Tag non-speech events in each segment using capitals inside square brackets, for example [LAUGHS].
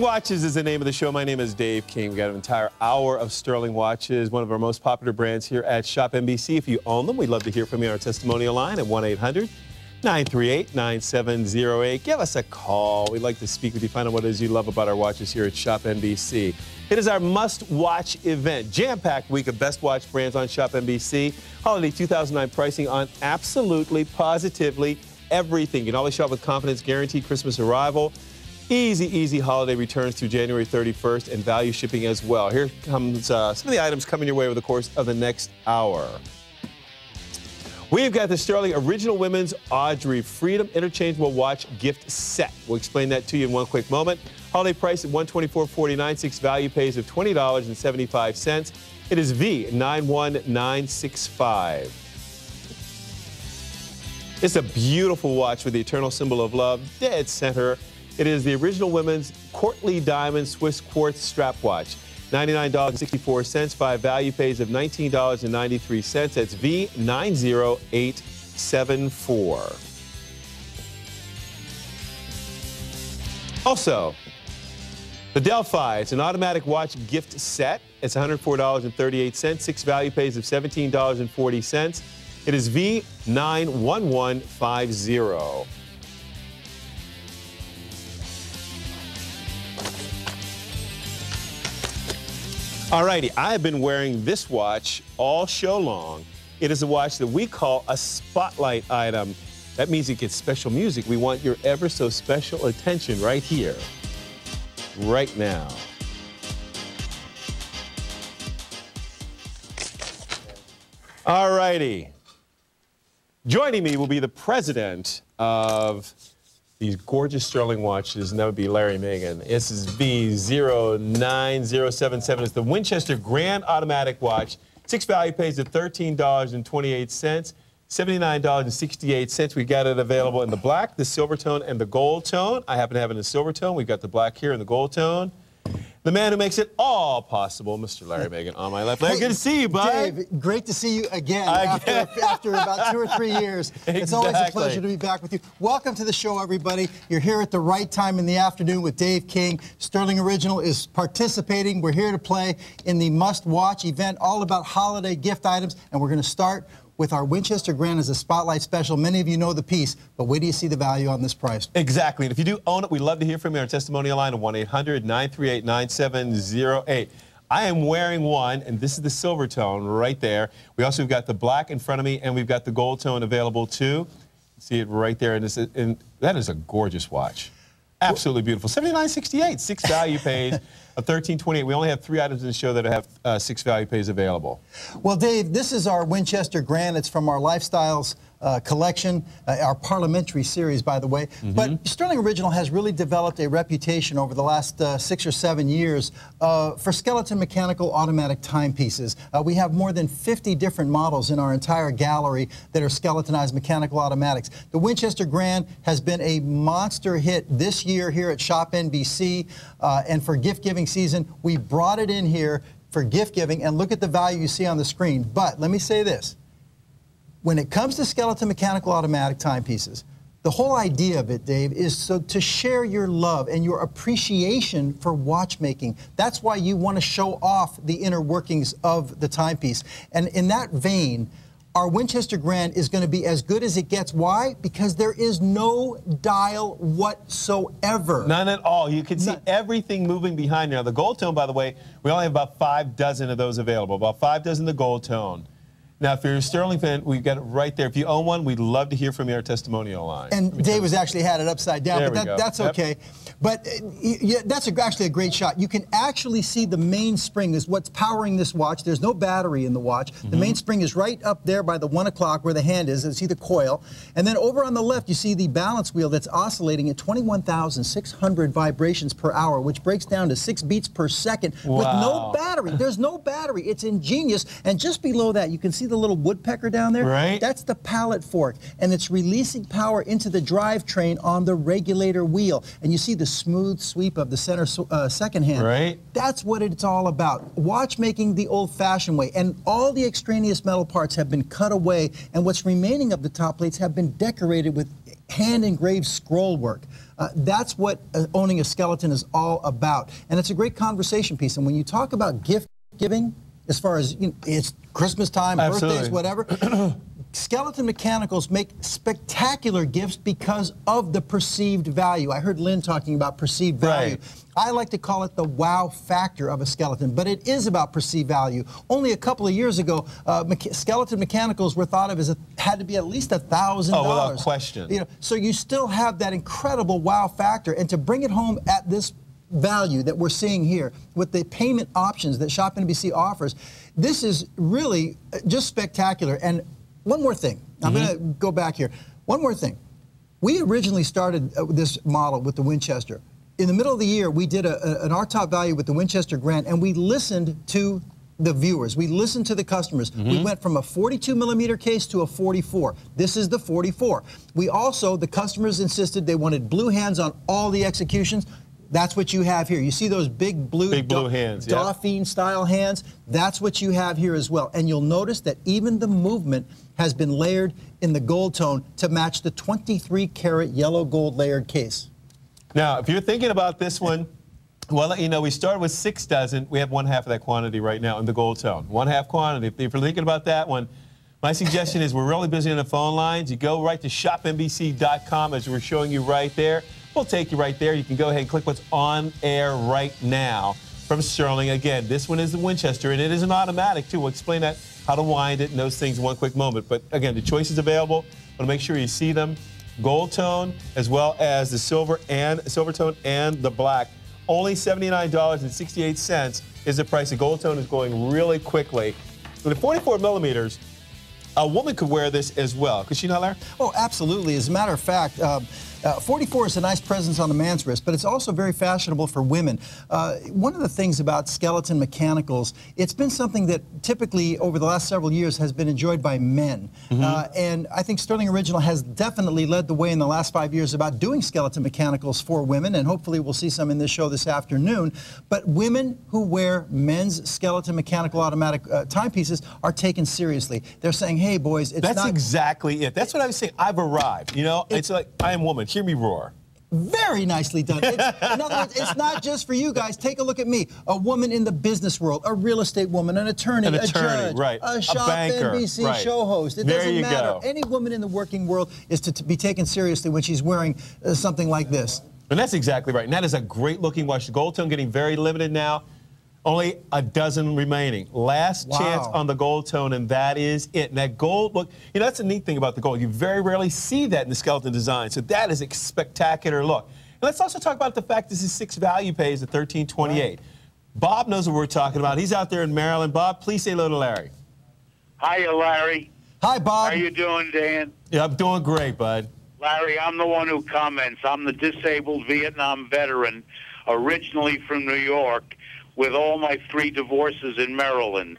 Stuhrling Watches is the name of the show. My name is Dave King. We got an entire hour of Stuhrling Watches, one of our most popular brands here at Shop NBC. If you own them, we'd love to hear from you on our testimonial line at 1 800 938 9708. Give us a call. We'd like to speak with you, find out what it is you love about our watches here at Shop NBC. It is our must watch event, jam packed week of best watch brands on Shop NBC. Holiday 2009 pricing on absolutely, positively everything. You can always shop with confidence, guaranteed Christmas arrival. Easy, easy holiday returns through January 31st and value shipping as well. Here comes uh, some of the items coming your way over the course of the next hour. We've got the Stuhrling Original Women's Audrey Freedom Interchangeable Watch Gift Set. We'll explain that to you in one quick moment. Holiday price at $124.49, six value pays of $20.75. It is V91965. It's a beautiful watch with the eternal symbol of love dead center. It is the original women's Courtly Diamond Swiss Quartz strap watch. $99.64, by value pays of $19.93. That's V90874. Also, the Delphi, it's an automatic watch gift set. It's $104.38, six value pays of $17.40. It is V91150. Alrighty, I have been wearing this watch all show long. It is a watch that we call a spotlight item. That means it gets special music. We want your ever so special attention right here, right now. All righty. Joining me will be the president of these gorgeous Stuhrling watches, and that would be Larry Magen. This is V09077. It's the Winchester Grand Automatic Watch. Six value pays at $13.28. $79.68. We got it available in the black, the silver tone, and the gold tone. I happen to have it in the silver tone. We've got the black here and the gold tone. The man who makes it all possible, Mr. Larry [LAUGHS] Magen, on my left. Larry, Hey, good to see you, bud. Dave, great to see you again, Again. After, [LAUGHS] after about two or three years. [LAUGHS] It's always a pleasure to be back with you. Welcome to the show, everybody. You're here at the right time in the afternoon with Dave King. Stuhrling Original is participating. We're here to play in the must-watch event all about holiday gift items, and we're going to start with our Winchester Grand as a spotlight special. Many of you know the piece, but wait do you see the value on this price? Exactly. And if you do own it, we'd love to hear from you. Our testimonial line at 1 800 938 9708. I am wearing one, and this is the silver tone right there. We also have got the black in front of me, and we've got the gold tone available too. See it right there, and, and that is a gorgeous watch. Absolutely beautiful. 79.68, six value pays [LAUGHS] of 13.28. We only have three items in the show that have uh, six value pays available. Well, Dave, this is our Winchester Grand. It's from our Lifestyles uh, collection, uh, our parliamentary series, by the way. But Stuhrling Original has really developed a reputation over the last uh, six or seven years uh, for skeleton mechanical automatic timepieces. Uh, we have more than 50 different models in our entire gallery that are skeletonized mechanical automatics. The Winchester Grand has been a monster hit this year here at Shop NBC. Uh, and for gift giving season, we brought it in here for gift giving and look at the value you see on the screen. But let me say this when it comes to skeleton mechanical automatic timepieces, the whole idea of it, Dave, is so to share your love and your appreciation for watchmaking. That's why you want to show off the inner workings of the timepiece. And in that vein, our Winchester Grand is going to be as good as it gets. Why? Because there is no dial whatsoever. None at all. You can see None. everything moving behind now. The gold tone, by the way, we only have about five dozen of those available. About five dozen the gold tone. Now, if you're a Stuhrling fan, we've got it right there. If you own one, we'd love to hear from you. Our testimonial line. And Dave has actually had it upside down, There but that, that's Yep. But uh, yeah, that's a, actually a great shot. You can actually see the mainspring is what's powering this watch. There's no battery in the watch. The Mm-hmm. main spring is right up there by the one o'clock where the hand is. You see the coil. And then over on the left, you see the balance wheel that's oscillating at 21,600 vibrations per hour, which breaks down to six beats per second with no battery. There's no battery. It's ingenious. And just below that, you can see the little woodpecker down there. Right. That's the pallet fork, and it's releasing power into the drivetrain on the regulator wheel. And you see the smooth sweep of the center uh, second hand. Right. That's what it's all about. Watchmaking the old-fashioned way, and all the extraneous metal parts have been cut away, and what's remaining of the top plates have been decorated with hand-engraved scroll work. Uh, that's what uh, owning a skeleton is all about, and it's a great conversation piece. And when you talk about gift giving, as far as you know, it's Christmas time, Absolutely. birthdays, whatever. [CLEARS THROAT] Skeleton Mechanicals make spectacular gifts because of the perceived value. I heard Lynn talking about perceived value. Right. I like to call it the wow factor of a skeleton, but it is about perceived value. Only a couple of years ago, uh, mecha skeleton mechanicals were thought of as a, had to be at least a thousand dollars. Oh, without question. You know, so you still have that incredible wow factor, and to bring it home at this value that we're seeing here with the payment options that Shop NBC offers, this is really uh, just spectacular. And one more thing. I'm Mm-hmm. going to go back here. One more thing. We originally started uh, this model with the Winchester. In the middle of the year, we did a, a, an R-top value with the Winchester Grand, and we listened to the viewers. We listened to the customers. Mm-hmm. We went from a 42 millimeter case to a 44. This is the 44. We also, the customers insisted they wanted blue hands on all the executions. That's what you have here. You see those big blue, Big blue hands, yeah. Dauphine style hands? That's what you have here as well. And you'll notice that even the movement has been layered in the gold tone to match the 23 karat yellow gold layered case. Now, if you're thinking about this one, well, let you know we started with six dozen. We have one half of that quantity right now in the gold tone. One half quantity. If you're thinking about that one, my suggestion is we're really busy on the phone lines. You go right to shopnbc.com as we're showing you right there. We'll take you right there. You can go ahead and click what's on air right now from Stuhrling. Again, this one is the Winchester, and it is an automatic too. We'll explain that, how to wind it, and those things in one quick moment. But again, the choice is available. I want to make sure you see them. Gold tone, as well as the silver and silver tone and the black. Only $79.68 is the price. The gold tone is going really quickly. With the 44 millimeters, a woman could wear this as well. Could she not, Larry? Oh, absolutely. As a matter of fact, uh, uh, 44 is a nice presence on a man's wrist, but it's also very fashionable for women. Uh, one of the things about skeleton mechanicals, it's been something that typically over the last several years has been enjoyed by men. Uh, and I think Stuhrling Original has definitely led the way in the last five years about doing skeleton mechanicals for women, and hopefully we'll see some in this show this afternoon. But women who wear men's skeleton mechanical automatic uh, timepieces are taken seriously. They're saying, hey, boys, it's That's not exactly it. That's what I was saying. I've arrived. You know, it's like I am woman. Hear me roar. Very nicely done. It's, in other words, it's not just for you guys. Take a look at me, a woman in the business world, a real estate woman, an attorney, An a attorney, judge, right. a A shop banker, NBC right. show host. It There doesn't you matter. go. Any woman in the working world is to, to be taken seriously when she's wearing uh, something like this. And that's exactly right. And that is a great looking watch. The gold tone getting very limited now. Only a dozen remaining. Last Wow. chance on the gold tone, and that is it. And that gold look, you know, that's the neat thing about the gold. You very rarely see that in the skeleton design. So that is a spectacular look. And let's also talk about the fact this is six value pays at 1328. Bob knows what we're talking about. He's out there in Maryland. Bob, please say hello to Larry. Hiya, Larry. Hi, Bob. How you doing, Dan? Yeah, I'm doing great, bud. Larry, I'm the one who comments. I'm the disabled Vietnam veteran, originally from New York, with all my three divorces in Maryland.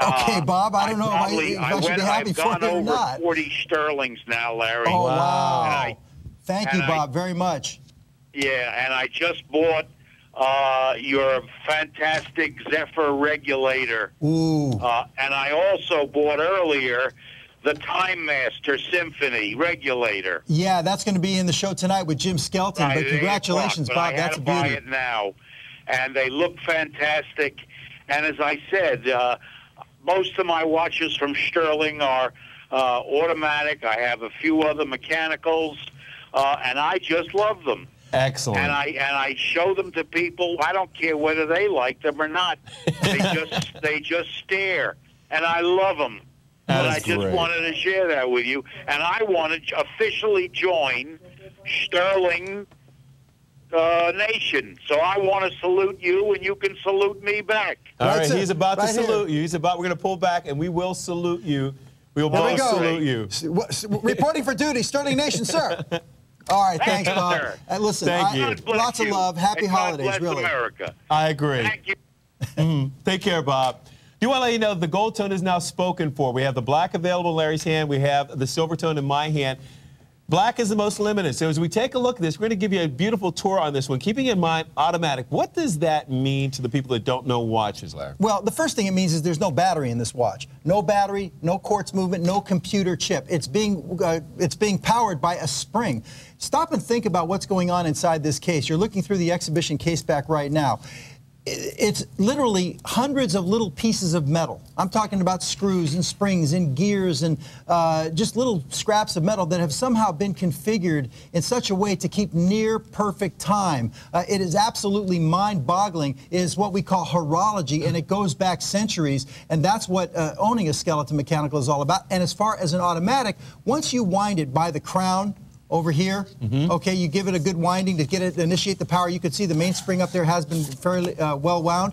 Okay, Uh, Bob, I don't know if I- probably- if I should went, be happy I've for gone you or over not. 40 Stuhrlings now, Larry. oh, Wow. I- Thank you, I- Bob, very much. Yeah, and I just bought uh, your fantastic Zephyr regulator. Ooh. Uh, and I also bought earlier the Time Master Symphony regulator. Yeah, that's going to be in the show tonight with Jim Skelton. Right, but congratulations, Bob. but I That's to a buy beauty. it now, and they look fantastic. And as I said, uh, most of my watches from Stuhrling are uh, automatic. I have a few other mechanicals, uh, and I just love them. Excellent. And I and I show them to people. I don't care whether they like them or not. They [LAUGHS] just they just stare, and I love them. That But I just great. wanted to share that with you, and I want to officially join Stuhrling uh, Nation. So I want to salute you, and you can salute me back. All right, That's it, he's about right to here. salute you. He's about. We're going to pull back, and we will salute you. We will There we both go. salute you. S- what- s- Reporting for duty, Stuhrling Nation, sir. [LAUGHS] All right, thanks, Bob. sir. Uh, listen, Thank I- you. Lots of love. Happy God holidays, bless really. America. I agree. Thank you. [LAUGHS] Take care, Bob. Do you want to let you know the gold tone is now spoken for. We have the black available in Larry's hand. We have the silver tone in my hand. Black is the most limited. So as we take a look at this, we're going to give you a beautiful tour on this one. Keeping in mind automatic, what does that mean to the people that don't know watches, Larry? Well, the first thing it means is there's no battery in this watch. No battery, no quartz movement, no computer chip. It's being uh, it's being powered by a spring. Stop and think about what's going on inside this case. You're looking through the exhibition case back right now it's literally hundreds of little pieces of metal. I'm talking about screws and springs and gears and uh, just little scraps of metal that have somehow been configured in such a way to keep near perfect time. Uh, it is absolutely mind-boggling. It is what we call horology, and it goes back centuries. And that's what uh, owning a skeleton mechanical is all about. And as far as an automatic, once you wind it by the crown, over here. Mm-hmm. Okay, you give it a good winding to get it initiate the power. You can see the mainspring up there has been fairly uh, well wound.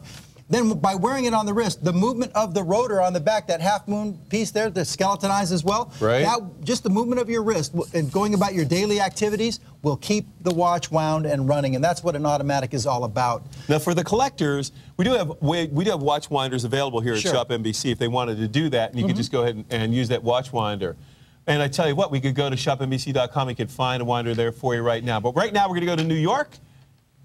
Then by wearing it on the wrist, the movement of the rotor on the back, that half moon piece there, the skeletonized as well. Right. That, just the movement of your wrist and going about your daily activities will keep the watch wound and running, and that's what an automatic is all about. Now, for the collectors, we do have we, we do have watch winders available here at sure. Shop NBC if they wanted to do that, and you mm-hmm. could just go ahead and, and use that watch winder. And I tell you what, we could go to shopnbc.com. We could find a winder there for you right now. But right now, we're going to go to New York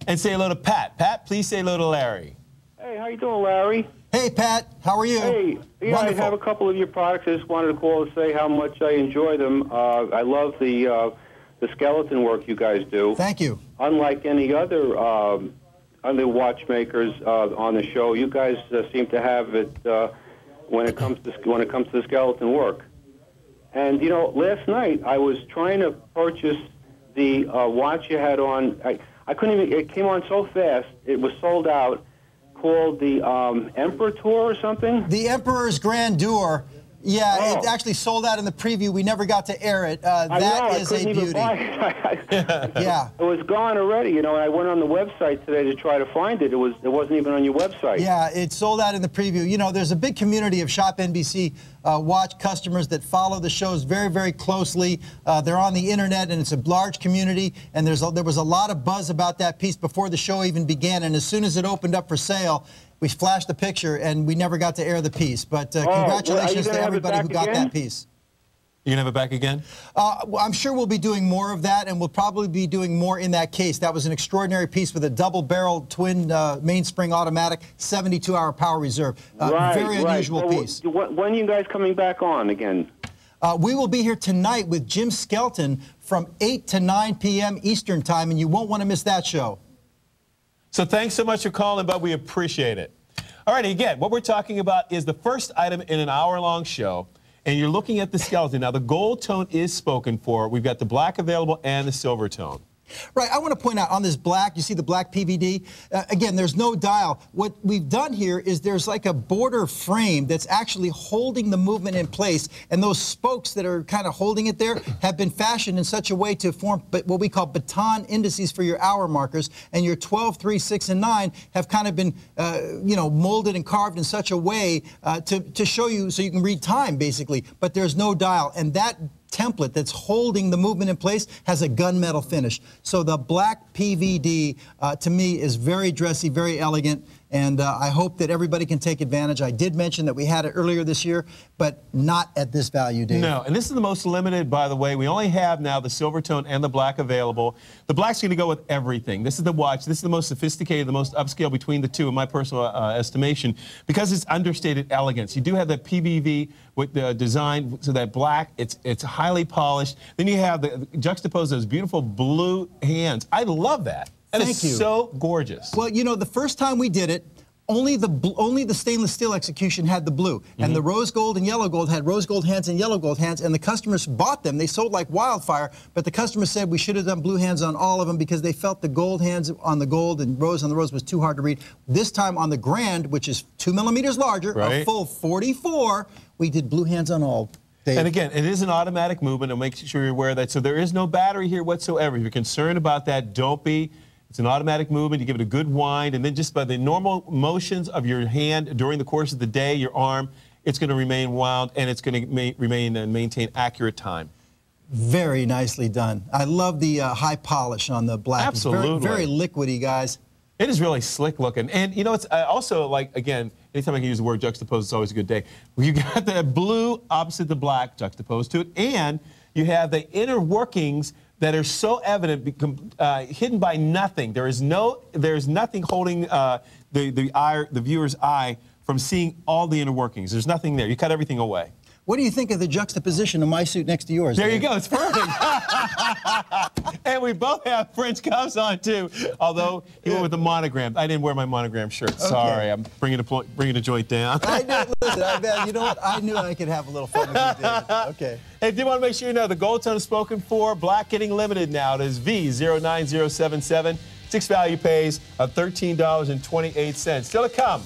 and say hello to Pat. Pat, please say hello to Larry. Hey, how you doing, Larry? Hey, Pat. How are you? Hey, yeah, Wonderful. I have a couple of your products. I just wanted to call to say how much I enjoy them. Uh, I love the uh, the skeleton work you guys do. Thank you. Unlike any other um, other watchmakers uh, on the show, you guys uh, seem to have it uh, when it comes to when it comes to the skeleton work. And you know, last night I was trying to purchase the uh, watch you had on. I, I couldn't even. It came on so fast. It was sold out. Called the um, Emperor Tour or something. The Emperor's Grandeur. Yeah, oh. it actually sold out in the preview. We never got to air it. Uh, that know, is a beauty. [LAUGHS] yeah, it was gone already. You know, I went on the website today to try to find it. It was it wasn't even on your website. Yeah, it sold out in the preview. You know, there's a big community of Shop NBC uh, watch customers that follow the shows very very closely. Uh, they're on the internet, and it's a large community. And there's a, there was a lot of buzz about that piece before the show even began. And as soon as it opened up for sale, we flashed the picture and we never got to air the piece. But uh, oh, congratulations to everybody who got again? that piece. You gonna have it back again? Uh, well, I'm sure we'll be doing more of that, and we'll probably be doing more in that case. That was an extraordinary piece with a double-barrel twin uh, mainspring automatic, 72-hour power reserve. Uh, right, very right. unusual well, piece. When are you guys coming back on again? Uh, we will be here tonight with Jim Skelton from 8 to 9 p.m. Eastern Time, and you won't want to miss that show. So thanks so much for calling, but we appreciate it. All right, again, what we're talking about is the first item in an hour-long show, and you're looking at the skeleton. Now, the gold tone is spoken for. We've got the black available and the silver tone. Right. I want to point out on this black, you see the black PVD? Uh, again, there's no dial. What we've done here is there's like a border frame that's actually holding the movement in place, and those spokes that are kind of holding it there have been fashioned in such a way to form what we call baton indices for your hour markers, and your 12, 3, 6, and 9 have kind of been, uh, you know, molded and carved in such a way uh, to, to show you so you can read time, basically, but there's no dial. And that template that's holding the movement in place has a gunmetal finish. So the black PVD, uh, to me, is very dressy, very elegant and uh, I hope that everybody can take advantage. I did mention that we had it earlier this year, but not at this value, Dave. No, and this is the most limited, by the way. We only have now the silver tone and the black available. The black's going to go with everything. This is the watch. This is the most sophisticated, the most upscale between the two, in my personal uh, estimation, because it's understated elegance. You do have that PVD with the design, so that black, it's it's highly polished. Then you have the juxtapose those beautiful blue hands. I love that. That Thank you. so gorgeous. Well, you know, the first time we did it, only the only the stainless steel execution had the blue, mm-hmm. and the rose gold and yellow gold had rose gold hands and yellow gold hands, and the customers bought them. They sold like wildfire, but the customers said we should have done blue hands on all of them because they felt the gold hands on the gold and rose on the rose was too hard to read. This time on the Grand, which is two millimeters larger, right. a full 44, we did blue hands on all. And again, it is an automatic movement. And make sure you're aware of that. So there is no battery here whatsoever. If you're concerned about that, don't be. It's an automatic movement. You give it a good wind, and then just by the normal motions of your hand during the course of the day, your arm, it's going to remain wound and it's going to ma remain and maintain accurate time. Very nicely done. I love the uh, high polish on the black. Absolutely. Very, very liquidy, guys. It is really slick looking. And, you know, it's uh, also like, again, anytime I can use the word juxtapose, it's always a good day. [LAUGHS] You got the blue opposite the black juxtaposed to it, and you have the inner workings that are so evident, uh, hidden by nothing. There is no, there is nothing holding uh, the the eye, the viewer's eye from seeing all the inner workings. There's nothing there. You cut everything away. What do you think of the juxtaposition of my suit next to yours? There you go. It's perfect. [LAUGHS] and we both have French cuffs on too. Although he went with the monogram. I didn't wear my monogram shirt. Sorry, I'm bringing a bringing the joint down. I knew, listen, I, man, you know what? I knew I could have a little fun with you, David. [LAUGHS] Okay. Hey, do you want to make sure you know the gold tone is spoken for. Black getting limited now. It is V09077. Six value pays of $13.28. Still to come.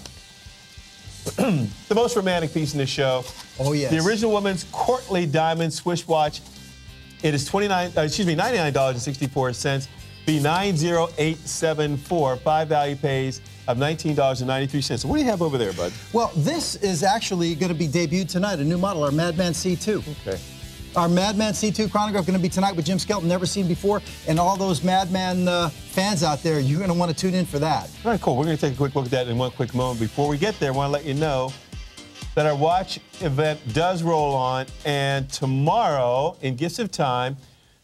[CLEARS THROAT] the most romantic piece in the show. Oh, yes. The original woman's courtly diamond swish watch. It is 29. Uh, excuse me, $99.64. B90874. Five value pays of $19.93. So what do you have over there, bud? Well, this is actually going to be debuted tonight, a new model, our Madman C2. Okay. Our Madman C2 chronograph going to be tonight with Jim Skelton, never seen before. And all those Madman uh, fans out there, you're going to want to tune in for that. All right, cool. We're going to take a quick look at that in one quick moment. Before we get there, I want to let you know that our watch event does roll on, and tomorrow, in Gifts of Time,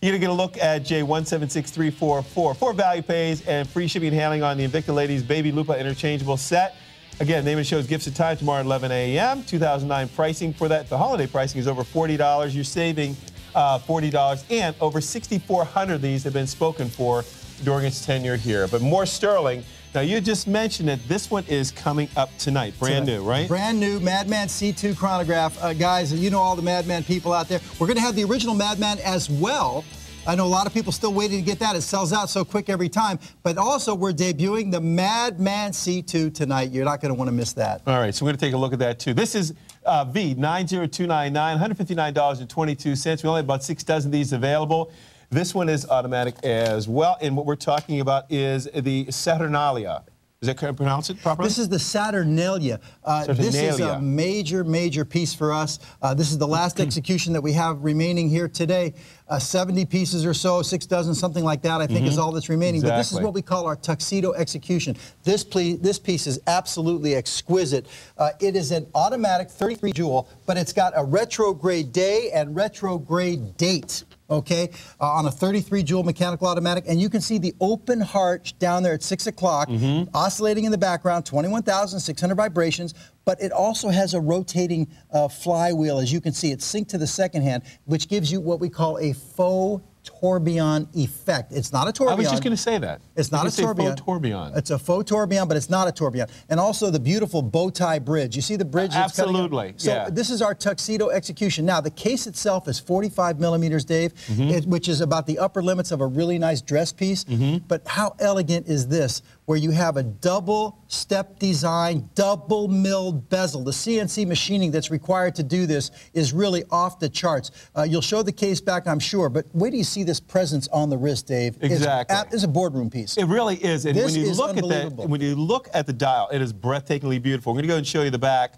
you're going to get a look at J176344. Four value pays and free shipping and handling on the Invicta Ladies Baby Lupa interchangeable set. Again, name of the show is Gifts of Time tomorrow at 11 a.m. 2009 pricing for that. The holiday pricing is over $40. You're saving uh, $40, and over 6,400 of these have been spoken for during its tenure here. But more Stuhrling. Now, you just mentioned that this one is coming up tonight, brand new, right? Brand new Madman C2 chronograph. Uh, guys, you know all the Madman people out there. We're going to have the original Madman as well. I know a lot of people still waiting to get that. It sells out so quick every time. But also, we're debuting the Madman C2 tonight. You're not going to want to miss that. All right, so we're going to take a look at that too. This is uh, V90299, $159.22. We only have about six dozen of these available. This one is automatic as well. And what we're talking about is the Saturnalia. Is that can I pronounce it properly? This is the Saturnalia. Uh, this is a major, major piece for us. Uh, this is the last execution that we have remaining here today. Uh, 70 pieces or so, six dozen, something like that, I think is all that's remaining. But this is Mm-hmm. What we call our tuxedo execution. This, this piece is absolutely exquisite. Uh, it is an automatic 33 jewel, but it's got a retrograde day and retrograde date. Okay, uh, on a 33 jewel mechanical automatic, and you can see the open heart down there at six o'clock, Mm-hmm. oscillating in the background, 21,600 vibrations. But it also has a rotating uh, flywheel, as you can see. It's synced to the second hand, which gives you what we call a faux tourbillon effect. It's not a tourbillon. I was just going to say that. It's not a tourbillon. faux tourbillon. It's a faux tourbillon, but it's not a tourbillon. And also the beautiful bow tie bridge. You see the bridge? up? Absolutely, So yeah. this is our tuxedo execution. Now the case itself is 45 millimeters, Dave, Mm-hmm. it- which is about the upper limits of a really nice dress piece. Mm-hmm. But how elegant is this? Where you have a double step design, double milled bezel. The CNC machining that's required to do this is really off the charts. Uh, you'll show the case back, I'm sure, but wait do you see this presence on the wrist, Dave. Exactly. ab- It's a boardroom piece. It really is. And This when you look at that, when you look at the dial, it is breathtakingly beautiful. We're going to go and show you the back,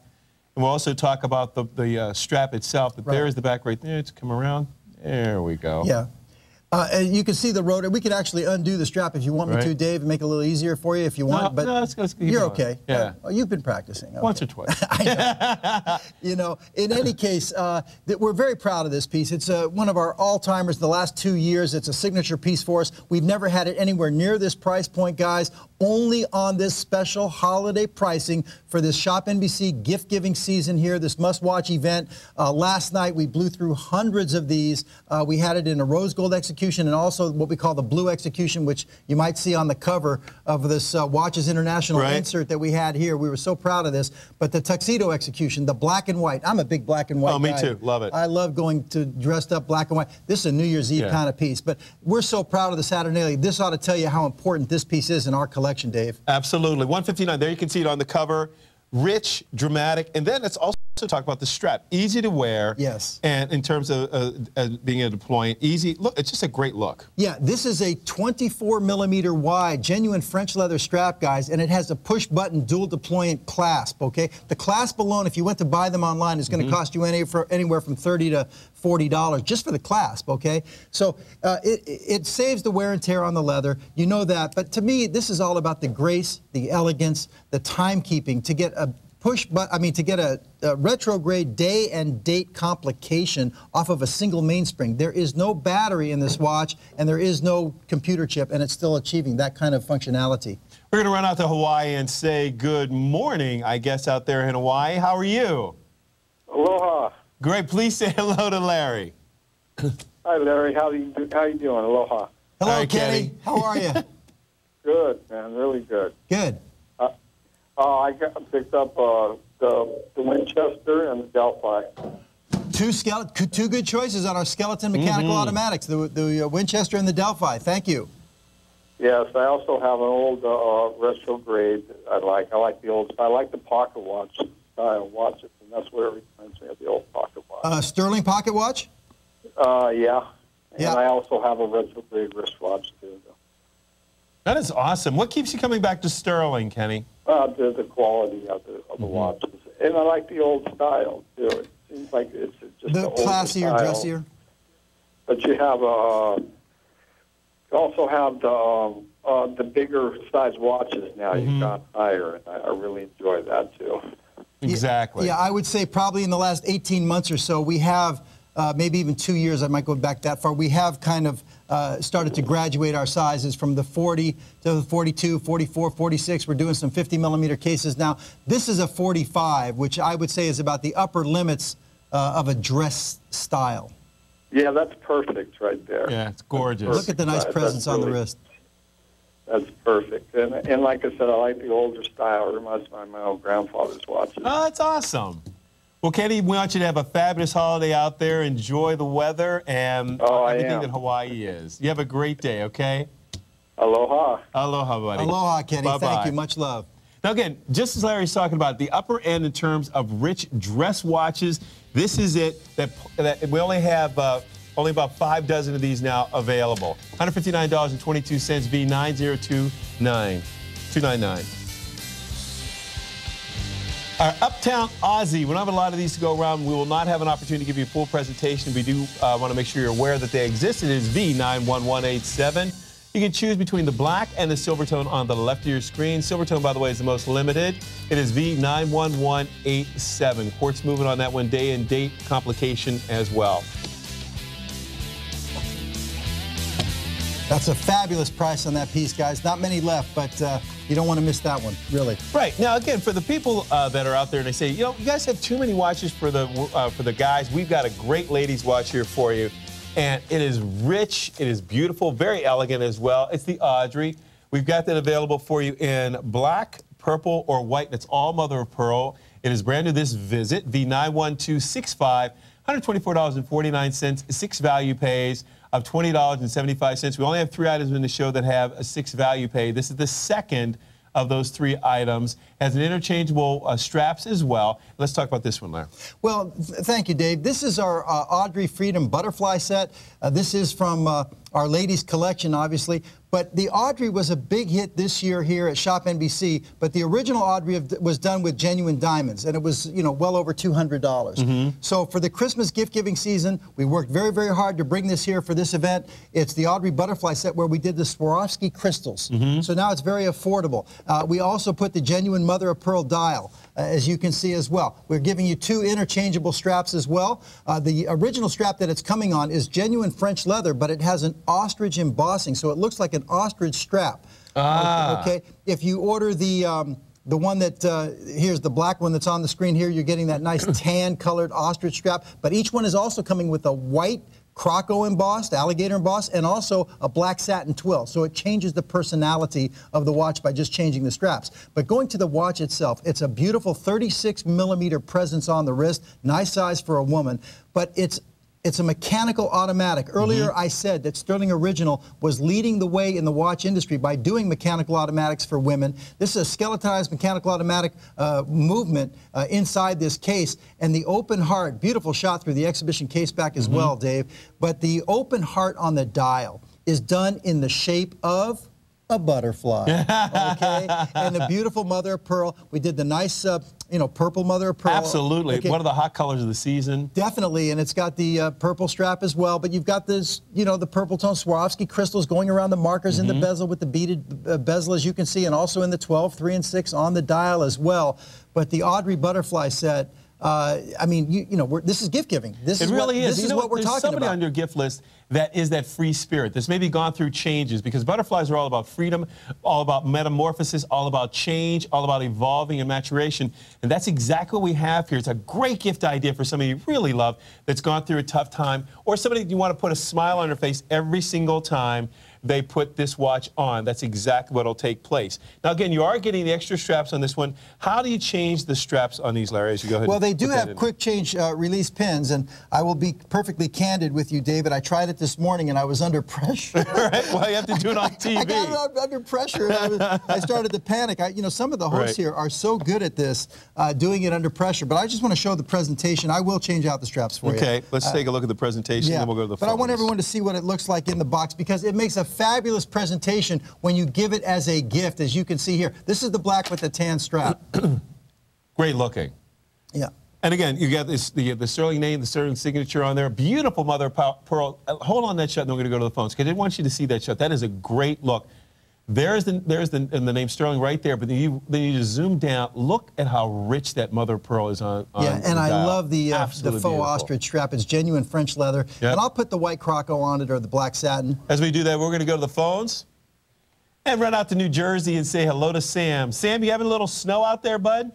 and we'll also talk about the, the uh, strap itself. But Right. there is the back right there. It's come around. There we go. Yeah. Uh, and you can see the rotor. We could actually undo the strap if you want me to, Dave, and make it a little easier for you if you want. No, but no, let's- let's you're going. okay. Yeah. Uh, you've been practicing. okay. Once or twice. [LAUGHS] You know, in any case, uh, that we're very proud of this piece. It's uh, one of our all-timers the last two years. It's a signature piece for us. We've never had it anywhere near this price point, guys. Only on this special holiday pricing for this Shop NBC gift-giving season here, this must-watch event. Uh, last night, we blew through hundreds of these. Uh, we had it in a rose gold execution and also what we call the blue execution, which you might see on the cover of this uh, Watches International Right. insert that we had here. We were so proud of this. But the tuxedo execution, the black and white. I'm a big black and white Oh, me guy. too. Love it. I love going to dressed up black and white. This is a New Year's Eve Yeah. kind of piece. But we're so proud of the Saturnalia. This ought to tell you how important this piece is in our collection, Dave. Absolutely. 159. There you can see it on the cover. Rich, dramatic, and then it's also talk about the strap. Easy to wear. Yes. And in terms of uh, uh, being a deployant, easy. Look, it's just a great look. Yeah, this is a 24 millimeter wide, genuine French leather strap, guys, and it has a push button dual deployant clasp, okay? The clasp alone, if you went to buy them online, is going to cost you any, for, anywhere from 30 to $40 just for the clasp, okay? So uh, it, it saves the wear and tear on the leather. You know that. But to me, this is all about the grace, the elegance, the timekeeping to get a push, but I mean, to get a, a, retrograde day and date complication off of a single mainspring. There is no battery in this watch, and there is no computer chip, and it's still achieving that kind of functionality. We're going to run out to Hawaii and say good morning, I guess, out there in Hawaii. How are you? Aloha. Great. Please say [LAUGHS] hello to Larry. [COUGHS] Hi, Larry. How are you how are you doing? Aloha. Hello, Hi, Kenny. Kenny. How are you? [LAUGHS] Good, man. Really good. Good. Uh, I got, picked up uh, the, the Winchester and the Delphi. Two, skele- two good choices on our skeleton mechanical Mm-hmm. automatics, the, the uh, Winchester and the Delphi. Thank you. Yes, I also have an old uh, retrograde. I like. I like the old. I like the pocket watch style watches, and that's what it reminds me of the old pocket watch. Uh, Stuhrling pocket watch? Uh, yeah. And Yeah. I also have a retrograde wristwatch too. That is awesome. What keeps you coming back to Stuhrling, Kenny? Uh, the, the quality of the of the watches, and I like the old style too. It seems like it's just The the classier, style. dressier? But you have uh, you also have the um, uh, the bigger size watches now. You've got higher, and I, I really enjoy that too. Exactly. Yeah, I would say probably in the last 18 months or so, we have, uh, maybe even two years, I might go back that far, we have kind of uh, started to graduate our sizes from the 40 to the 42, 44, 46. We're doing some 50 millimeter cases now. This is a 45, which I would say is about the upper limits uh, of a dress style. Yeah, that's perfect right there. Yeah, it's gorgeous. Look at the nice That's presence on the wrist. That's perfect. And and like I said, I like the older style. It reminds me of my old grandfather's watches. Oh, that's awesome. Well, Kenny, we want you to have a fabulous holiday out there. Enjoy the weather and Oh, everything that Hawaii is. You have a great day, okay? Aloha. Aloha, buddy. Aloha, Kenny. Bye-bye. Thank you. Much love. Now, again, just as Larry's talking about, the upper end in terms of rich dress watches, this is it. That, that we only have uh, only about five dozen of these now available. $159.22, V9029. 299. Our Uptown Aussie, we don't have a lot of these to go around. We will not have an opportunity to give you a full presentation. We do uh, want to make sure you're aware that they exist. It is V91187. You can choose between the black and the silver tone on the left of your screen. Silver tone, by the way, is the most limited. It is V91187. Quartz moving on that one, day and date complication as well. That's a fabulous price on that piece, guys. Not many left, but uh, you don't want to miss that one, really. Right now, again, for the people uh, that are out there and they say, you know, you guys have too many watches for the uh, for the guys. We've got a great ladies' watch here for you, and it is rich, it is beautiful, very elegant as well. It's the Audrey. We've got that available for you in black, purple, or white. That's all mother of pearl. It is brand new this visit, V91265, $124.49, six value pays of $20.75. We only have three items in the show that have a six value pay. This is the second of those three items. Has an interchangeable uh, straps as well. Let's talk about this one, Larry. Well, th- thank you, Dave. This is our uh, Audrey Freedom Butterfly set. Uh, this is from uh, our ladies' collection, obviously. But the Audrey was a big hit this year here at Shop NBC. But the original Audrey was done with genuine diamonds, and it was, you know, well over $200. dollars So for the Christmas gift-giving season, we worked very, very hard to bring this here for this event. It's the Audrey Butterfly set where we did the Swarovski crystals. So now it's very affordable. Uh, we also put the genuine mother of pearl dial, as you can see as well. We're giving you two interchangeable straps as well. Uh, the original strap that it's coming on is genuine French leather, but it has an ostrich embossing, so it looks like an ostrich strap. Ah. Okay. If you order the um, the one that uh, here's the black one that's on the screen here, you're getting that nice [CLEARS THROAT] tan colored ostrich strap. But each one is also coming with a white croco embossed, alligator embossed, and also a black satin twill. So it changes the personality of the watch by just changing the straps. But going to the watch itself, it's a beautiful 36 millimeter presence on the wrist, nice size for a woman, but it's it's a mechanical automatic. Earlier, I said that Stuhrling Original was leading the way in the watch industry by doing mechanical automatics for women. This is a skeletonized mechanical automatic uh, movement uh, inside this case, and the open heart, beautiful shot through the exhibition case back as well, Dave. But the open heart on the dial is done in the shape of a butterfly. [LAUGHS] okay, and the beautiful mother of pearl. We did the nice uh, you know, purple mother of pearl. Absolutely. Okay. One of the hot colors of the season. Definitely, and it's got the uh, purple strap as well. But you've got this, you know, the purple tone Swarovski crystals going around the markers in Mm-hmm. the bezel with the beaded uh, bezel, as you can see, and also in the 12, 3, and 6 on the dial as well. But the Audrey butterfly set, uh, I mean, you, you know, we're, this is gift giving. This It is really what, is. This You is know what we're talking somebody about. on your gift list that is that free spirit that's maybe gone through changes because butterflies are all about freedom, all about metamorphosis, all about change, all about evolving and maturation. And that's exactly what we have here. It's a great gift idea for somebody you really love that's gone through a tough time or somebody you want to put a smile on their face every single time they put this watch on. That's exactly what will take place. Now, again, you are getting the extra straps on this one. How do you change the straps on these, Larry, as you go ahead Well, they do have quick change uh, release pins, and I will be perfectly candid with you, David. I tried it this morning, and I was under [LAUGHS] pressure. [LAUGHS] right? Well, you have to do it on TV. [LAUGHS] I got it under pressure. I, was, I started to panic. I, you know, some of the hosts Right. here are so good at this, uh, doing it under pressure. But I just want to show the presentation. I will change out the straps for you. Okay, let's take a look at the presentation, Yeah, then we'll go to the but I want everyone to see what it looks like in the box because it makes a fabulous presentation when you give it as a gift, as you can see here. This is the black with the tan strap. [CLEARS THROAT] Great looking. yeah. And again, you got this the, the Stuhrling name, the Stuhrling signature on there. Beautiful mother of pearl-. Uh, Hold on that shot, and we're going to go to the phones because I didn't want you to see that shot. That is a great look. There's the there's the, and the name Stuhrling right there, but then you then you just zoom down. Look at how rich that mother of pearl is on. on Yeah, and the I dial. love the uh, the faux beautiful. ostrich strap. It's genuine French leather, Yep. and I'll put the white croco on it or the black satin. As we do that, we're going to go to the phones and run out to New Jersey and say hello to Sam. Sam, you having a little snow out there, bud?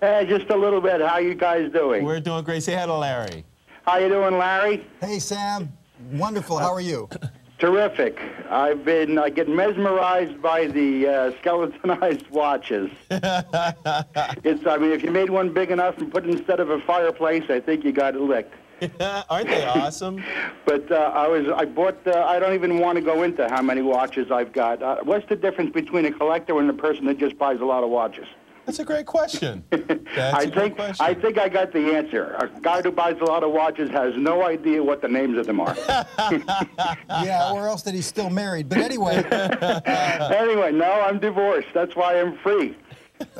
Hey, just a little bit. How you guys doing? We're doing great. Say hi to Larry. How you doing, Larry? Hey Sam, wonderful. How are you? [LAUGHS] Terrific. I've been I get mesmerized by the uh, skeletonized [LAUGHS] watches. [LAUGHS] it's I mean, if you made one big enough and put it instead of a fireplace, I think you got it licked. [LAUGHS] Aren't they awesome? But uh, I was I bought. Uh, I don't even want to go into how many watches I've got. Uh, what's the difference between a collector and a person that just buys a lot of watches? That's a great question. [LAUGHS] That's I a great think question. I think I got the answer. A guy who buys a lot of watches has no idea what the names of them are. [LAUGHS] [LAUGHS] yeah, or else that he's still married. But anyway, anyway, no, I'm divorced. That's why I'm free.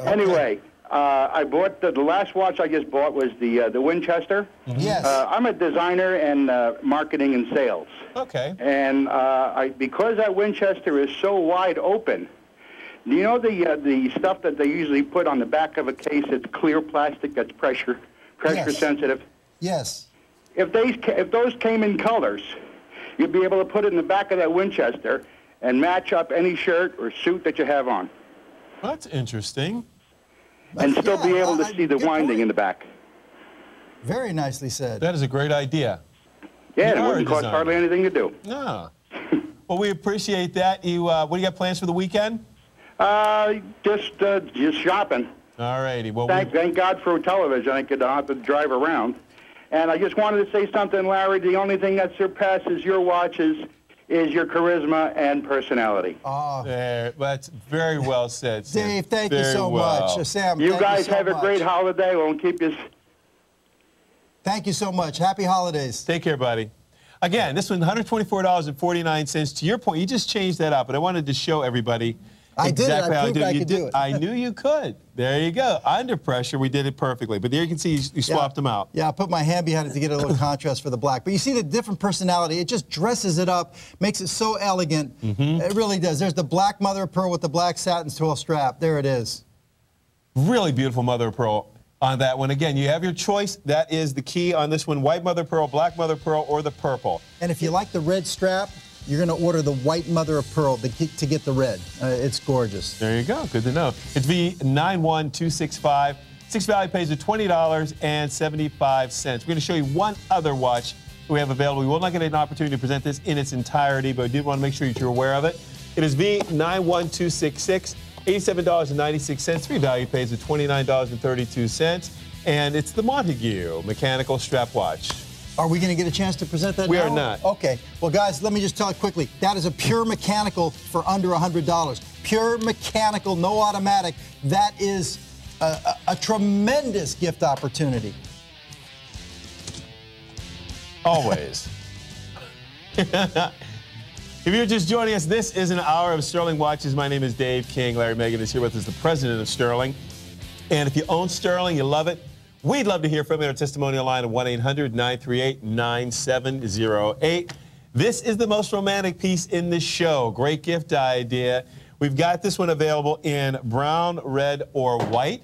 Anyway, uh, I bought the, the last watch I just bought was the uh, the Winchester. yes. Uh, I'm a designer and uh, marketing and sales, okay. and uh, I, because that Winchester is so wide open. Do you know the uh, the stuff that they usually put on the back of a case? It's clear plastic that's pressure pressure Yes. sensitive. yes. If they if those came in colors, you'd be able to put it in the back of that Winchester and match up any shirt or suit that you have on, That's interesting. and still be able to I- see the winding point. in the back. Very nicely said. That is a great idea. Yeah, You it wouldn't cost hardly anything to do. No. well, we appreciate that. You, uh, what do you got plans for the weekend? Uh, just uh, just shopping. All righty. Well, Thank, we, thank God for television. I could not have to drive around. And I just wanted to say something, Larry. The only thing that surpasses your watches is your charisma and personality. Oh, there, that's very well said, Sam. Dave, thank you so well. much. Uh, Sam, you thank guys so have a great holiday. Won't keep you. Thank you so much. Happy holidays. Take care, buddy. Again, this one, $124.49. To your point, you just changed that up, but I wanted to show everybody I did it. I exactly how proved. I You could did- do it. I knew you could. There you go. Under pressure, we did it perfectly. But there you can see you, you swapped them out. Yeah, I put my hand behind it to get a little contrast for the black. But you see the different personality. It just dresses it up, makes it so elegant. Mm-hmm. It really does. There's the black mother of pearl with the black satin twill strap. There it is. Really beautiful mother of pearl on that one. Again, you have your choice. That is the key on this one. White mother of pearl, black mother of pearl, or the purple. And if you like the red strap, you're going to order the white mother of pearl to get, to get the red. Uh, it's gorgeous. There you go. Good to know. It's V91265. Six Value pays you $20.75. We're going to show you one other watch we have available. We will not get an opportunity to present this in its entirety, but I did want to make sure that you're aware of it. It is V91266, $87.96. Three Value pays you $29.32. And it's the Montague mechanical strap watch. Are we going to get a chance to present that We now? are not. Okay. Well, guys, let me just tell you quickly. That is a pure mechanical for under $100. Pure mechanical, no automatic. That is a, a, a tremendous gift opportunity. Always. [LAUGHS] if you're just joining us, this is an hour of Stuhrling Watches. My name is Dave King. Larry Magen is here with us, the president of Stuhrling. And if you own Stuhrling, you love it, we'd love to hear from you. Our testimonial line of 1 800 938 9708. This is the most romantic piece in the show. Great gift idea. We've got this one available in brown, red, or white.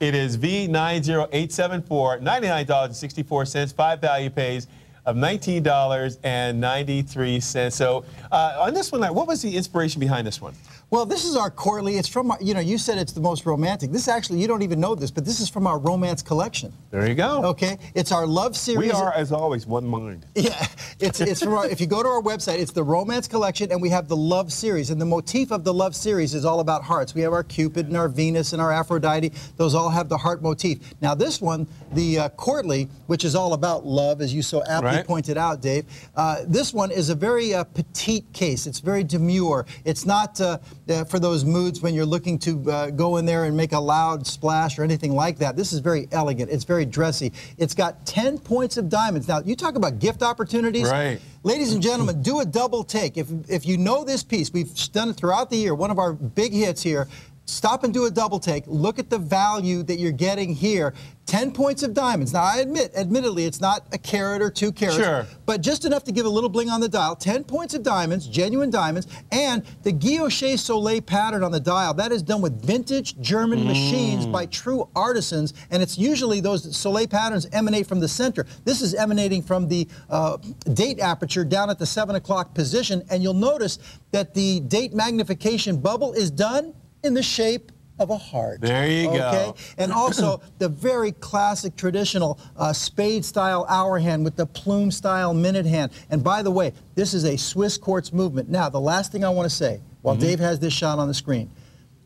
It is V90874, $99.64, five value pays of $19.93. So uh, on this one, what was the inspiration behind this one? Well, this is our Courtly. It's from, our, you know, you said it's the most romantic. This actually, you don't even know this, but this is from our romance collection. There you go. Okay, it's our love series. We are, as always, one mind. Yeah, [LAUGHS] it's it's from our, if you go to our website, it's the romance collection, and we have the love series. And the motif of the love series is all about hearts. We have our Cupid and our Venus and our Aphrodite. Those all have the heart motif. Now, this one, the uh, Courtly, which is all about love, as you so aptly Right. pointed out, Dave. Uh, this one is a very uh, petite case. It's very demure. It's not uh, for those moods when you're looking to uh, go in there and make a loud splash or anything like that. This is very elegant. It's very dressy. It's got 10 points of diamonds. Now, you talk about gift opportunities. Right. Ladies and gentlemen, do a double take. If, if you know this piece, we've done it throughout the year, one of our big hits here. Stop and do a double take. Look at the value that you're getting here. 10 points of diamonds. Now, I admit, admittedly, it's not a carat or two carats, Sure. but just enough to give a little bling on the dial. 10 points of diamonds, genuine diamonds, and the Guilloche Soleil pattern on the dial. That is done with vintage German Mm. machines by true artisans, and it's usually those Soleil patterns emanate from the center. This is emanating from the uh, date aperture down at the 7 o'clock position, and you'll notice that the date magnification bubble is done in the shape of a heart. There you go. okay? And also [CLEARS THROAT] the very classic traditional uh, spade style hour hand with the plume style minute hand. And by the way, this is a Swiss quartz movement. Now, the last thing I want to say, while Dave has this shot on the screen,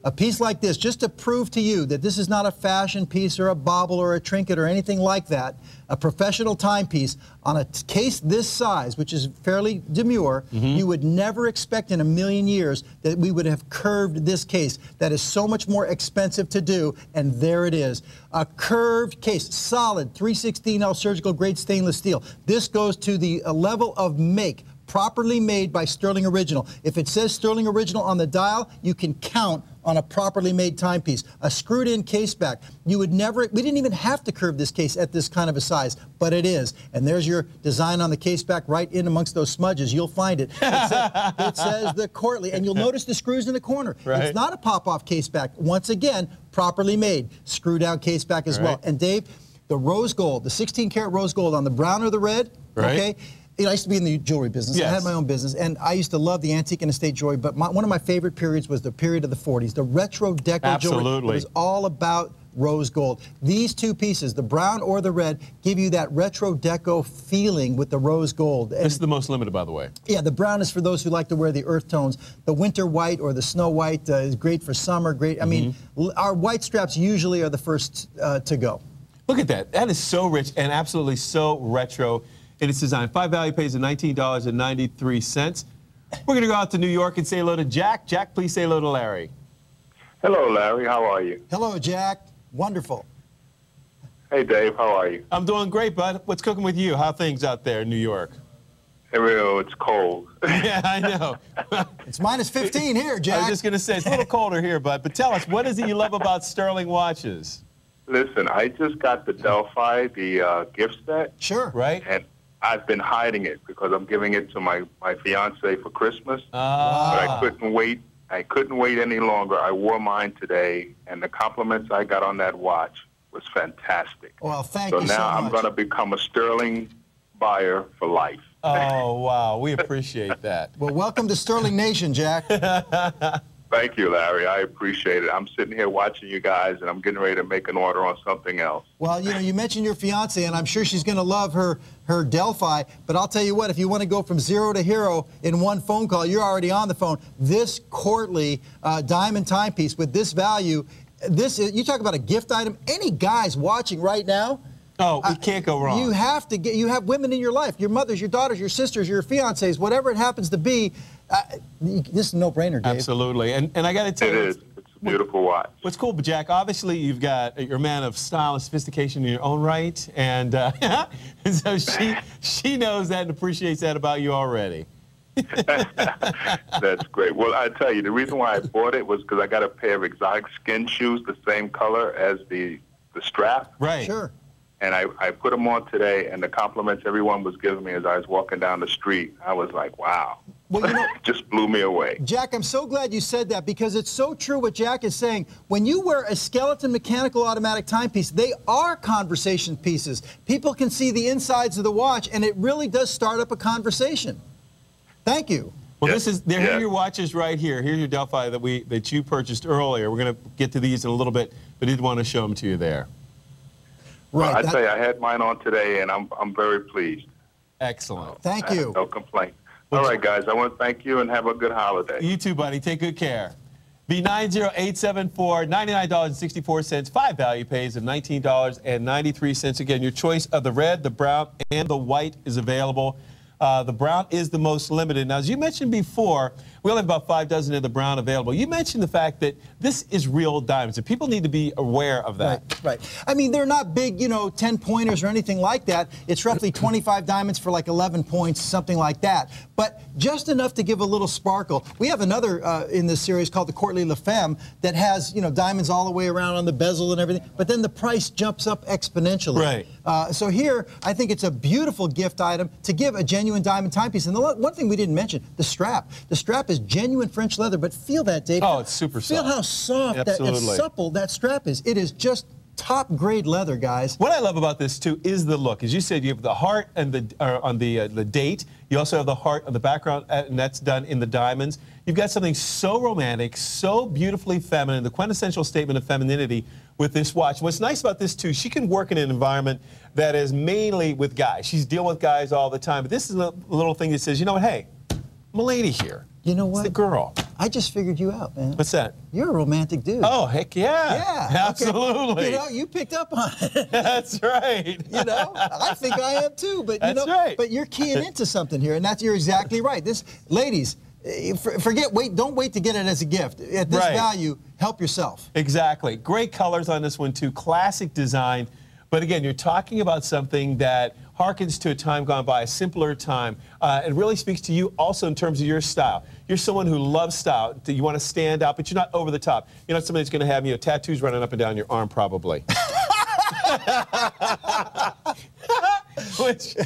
a piece like this, just to prove to you that this is not a fashion piece or a bauble or a trinket or anything like that, a professional timepiece on a case this size, which is fairly demure, you would never expect in a million years that we would have curved this case. That is so much more expensive to do, and there it is. A curved case, solid 316L surgical grade stainless steel. This goes to the uh, level of make properly made by Stuhrling Original. If it says Stuhrling Original on the dial, you can count on a properly made timepiece. A screwed in case back. You would never, we didn't even have to curve this case at this kind of a size, but it is. And there's your design on the case back right in amongst those smudges. You'll find it. It, says, [LAUGHS] it says the Courtly, and you'll notice the screws in the corner. Right. It's not a pop off case back. Once again, properly made. Screw down case back as well. And Dave, the rose gold, the 16 karat rose gold on the brown or the red, Right. okay? You know, I used to be in the jewelry business. I had my own business, and I used to love the antique and estate jewelry. But my, one of my favorite periods was the period of the 40s, the retro deco jewelry. Absolutely. It was all about rose gold. These two pieces, the brown or the red, give you that retro deco feeling with the rose gold. And This is the most limited, by the way. yeah, the brown is for those who like to wear the earth tones. The winter white or the snow white uh, is great for summer. Great. I mean, Mm-hmm. our white straps usually are the first uh, to go. Look at that. That is so rich and absolutely so retro in its design. Five value pays of $19.93. We're going to go out to New York and say hello to Jack. Jack, please say hello to Larry. Hello, Larry. How are you? Hello, Jack. Wonderful. Hey, Dave. How are you? I'm doing great, bud. What's cooking with you? How are things out there in New York? Hey, real, it's cold. [LAUGHS] yeah, I know. [LAUGHS] It's minus 15 here, Jack. I was just going to say, it's a little colder here, bud. But tell us, what is it you love about Stuhrling watches? Listen, I just got the Delphi, the uh, gift set, Sure. Right? and I've been hiding it because I'm giving it to my, my fiance for Christmas. Ah. but I couldn't wait. I couldn't wait any longer. I wore mine today, and the compliments I got on that watch was fantastic. Well, thank so you now so now I'm going to become a Stuhrling buyer for life. Oh, wow. We appreciate that. Well, welcome to Stuhrling Nation, Jack. [LAUGHS] Thank you, Larry. I appreciate it. I'm sitting here watching you guys, and I'm getting ready to make an order on something else. Well, you know, you mentioned your fiance, and I'm sure she's going to love her her Delphi. But I'll tell you what, if you want to go from zero to hero in one phone call, you're already on the phone. This courtly uh, diamond timepiece with this value, this is, you talk about a gift item. Any guys watching right now. Oh, we can't go wrong. You have to get. You have women in your life, your mothers, your daughters, your sisters, your fiancées, whatever it happens to be. Uh, this is no brainer, Dave. Absolutely. And, and I got to tell It you, is. It's a beautiful watch. What's cool, but Jack, obviously you've got you're a man of style and sophistication in your own right, and, uh, and [LAUGHS] so she she knows that and appreciates that about you already. [LAUGHS] That's great. Well, I tell you, the reason why I bought it was because I got a pair of exotic skin shoes, the same color as the the strap, Right. Sure. and I, I put them on today. And the compliments everyone was giving me as I was walking down the street, I was like, wow, Well, you know- [LAUGHS] just blew me away. Jack, I'm so glad you said that because it's so true what Jack is saying. When you wear a skeleton mechanical automatic timepiece, they are conversation pieces. People can see the insides of the watch, and it really does start up a conversation. Thank you. Well, Yeah. this is there. Yeah. are your watches right here. Here's your Delphi that we that you purchased earlier. We're going to get to these in a little bit, but I did want to show them to you there. Right. I that- tell you, I had mine on today, and I'm I'm very pleased. Excellent. thank I you. No complaint. All right, guys. I want to thank you and have a good holiday. You too, buddy. Take good care. B90874, $99.64. Five value pays of $19.93. Again, your choice of the red, the brown, and the white is available. Uh, the brown is the most limited. Now, as you mentioned before, we only have about five dozen of the brown available. You mentioned the fact that this is real diamonds, and people need to be aware of that. Right, right. I mean, they're not big, you know, 10 pointers or anything like that. It's roughly 25 diamonds for like 11 points, something like that. But just enough to give a little sparkle. We have another uh, in this series called the Courtly La Femme that has, you know, diamonds all the way around on the bezel and everything. But then the price jumps up exponentially. Right. Uh, so here, I think it's a beautiful gift item to give a genuine diamond timepiece. And the one thing we didn't mention, the strap. The strap is genuine French leather, but feel that, Dave. Oh, it's super Feel soft. how soft that and supple that strap is. It is just top grade leather, guys. What I love about this too is the look. As you said, you have the heart and the uh, on the uh, the date. You also have the heart on the background, uh, and that's done in the diamonds. You've got something so romantic, so beautifully feminine, the quintessential statement of femininity with this watch. What's nice about this too, she can work in an environment that is mainly with guys. She's dealing with guys all the time, but this is a little thing that says, you know what? Hey, I'm a lady here. You know It's what? the girl. I just figured you out, man. What's that? You're a romantic dude. Oh, heck yeah. yeah. okay. Absolutely. You know, you picked up on it. [LAUGHS] That's right. You know, I think I am too. But you That's know, right. but you're keying into something here, and that's you're exactly right. This, ladies, forget wait. Don't wait to get it as a gift. At this Right. value, help yourself. Exactly. Great colors on this one too. Classic design. But again, you're talking about something that harkens to a time gone by, a simpler time. Uh, it really speaks to you also in terms of your style. You're someone who loves style. You want to stand out, but you're not over the top. You're not somebody that's going to have you know, tattoos running up and down your arm, probably. [LAUGHS] [LAUGHS] Which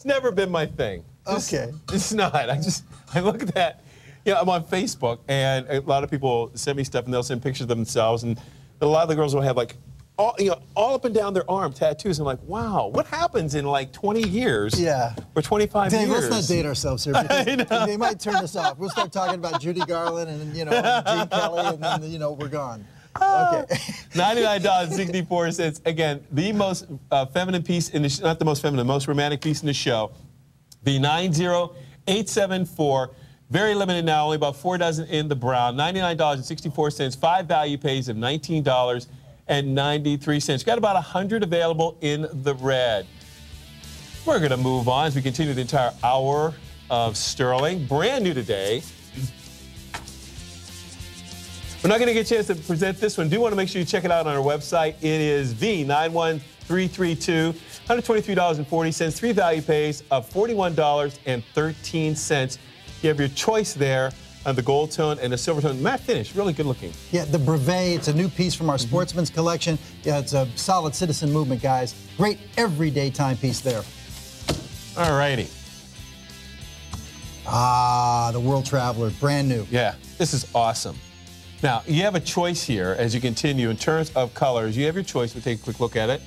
it's never been my thing. Just- Okay. It's not. I just I look at that. You know, I'm on Facebook and a lot of people send me stuff and they'll send pictures of themselves and a lot of the girls will have like all you know all up and down their arm tattoos. I'm like, wow, what happens in like 20 years? Yeah. Or 25 Dave, years? let's not date ourselves here [LAUGHS] because they might turn us off. We'll start talking about Judy Garland and you know Gene Kelly, and then you know we're gone. Okay. [LAUGHS] $99.64. Again, the most uh, feminine piece in the not the most feminine, most romantic piece in the show. The 90874. Very limited now, only about four dozen in the brown. $99.64. Five value pays of $19.93. Got about 100 available in the red. We're going to move on as we continue the entire hour of Stuhrling. Brand new today. We're not going to get a chance to present this one. Do want to make sure you check it out on our website. It is V91332, $123.40, three value pays of $41.13. You have your choice there on the gold tone and the silver tone. Matte finish, really good looking. Yeah, the Brevet, it's a new piece from our Sportsman's collection. Yeah, it's a solid citizen movement, guys. Great everyday timepiece there. All righty. Ah, the World Traveler, brand new. Yeah, this is awesome. Now, you have a choice here as you continue in terms of colors. You have your choice. We'll take a quick look at it.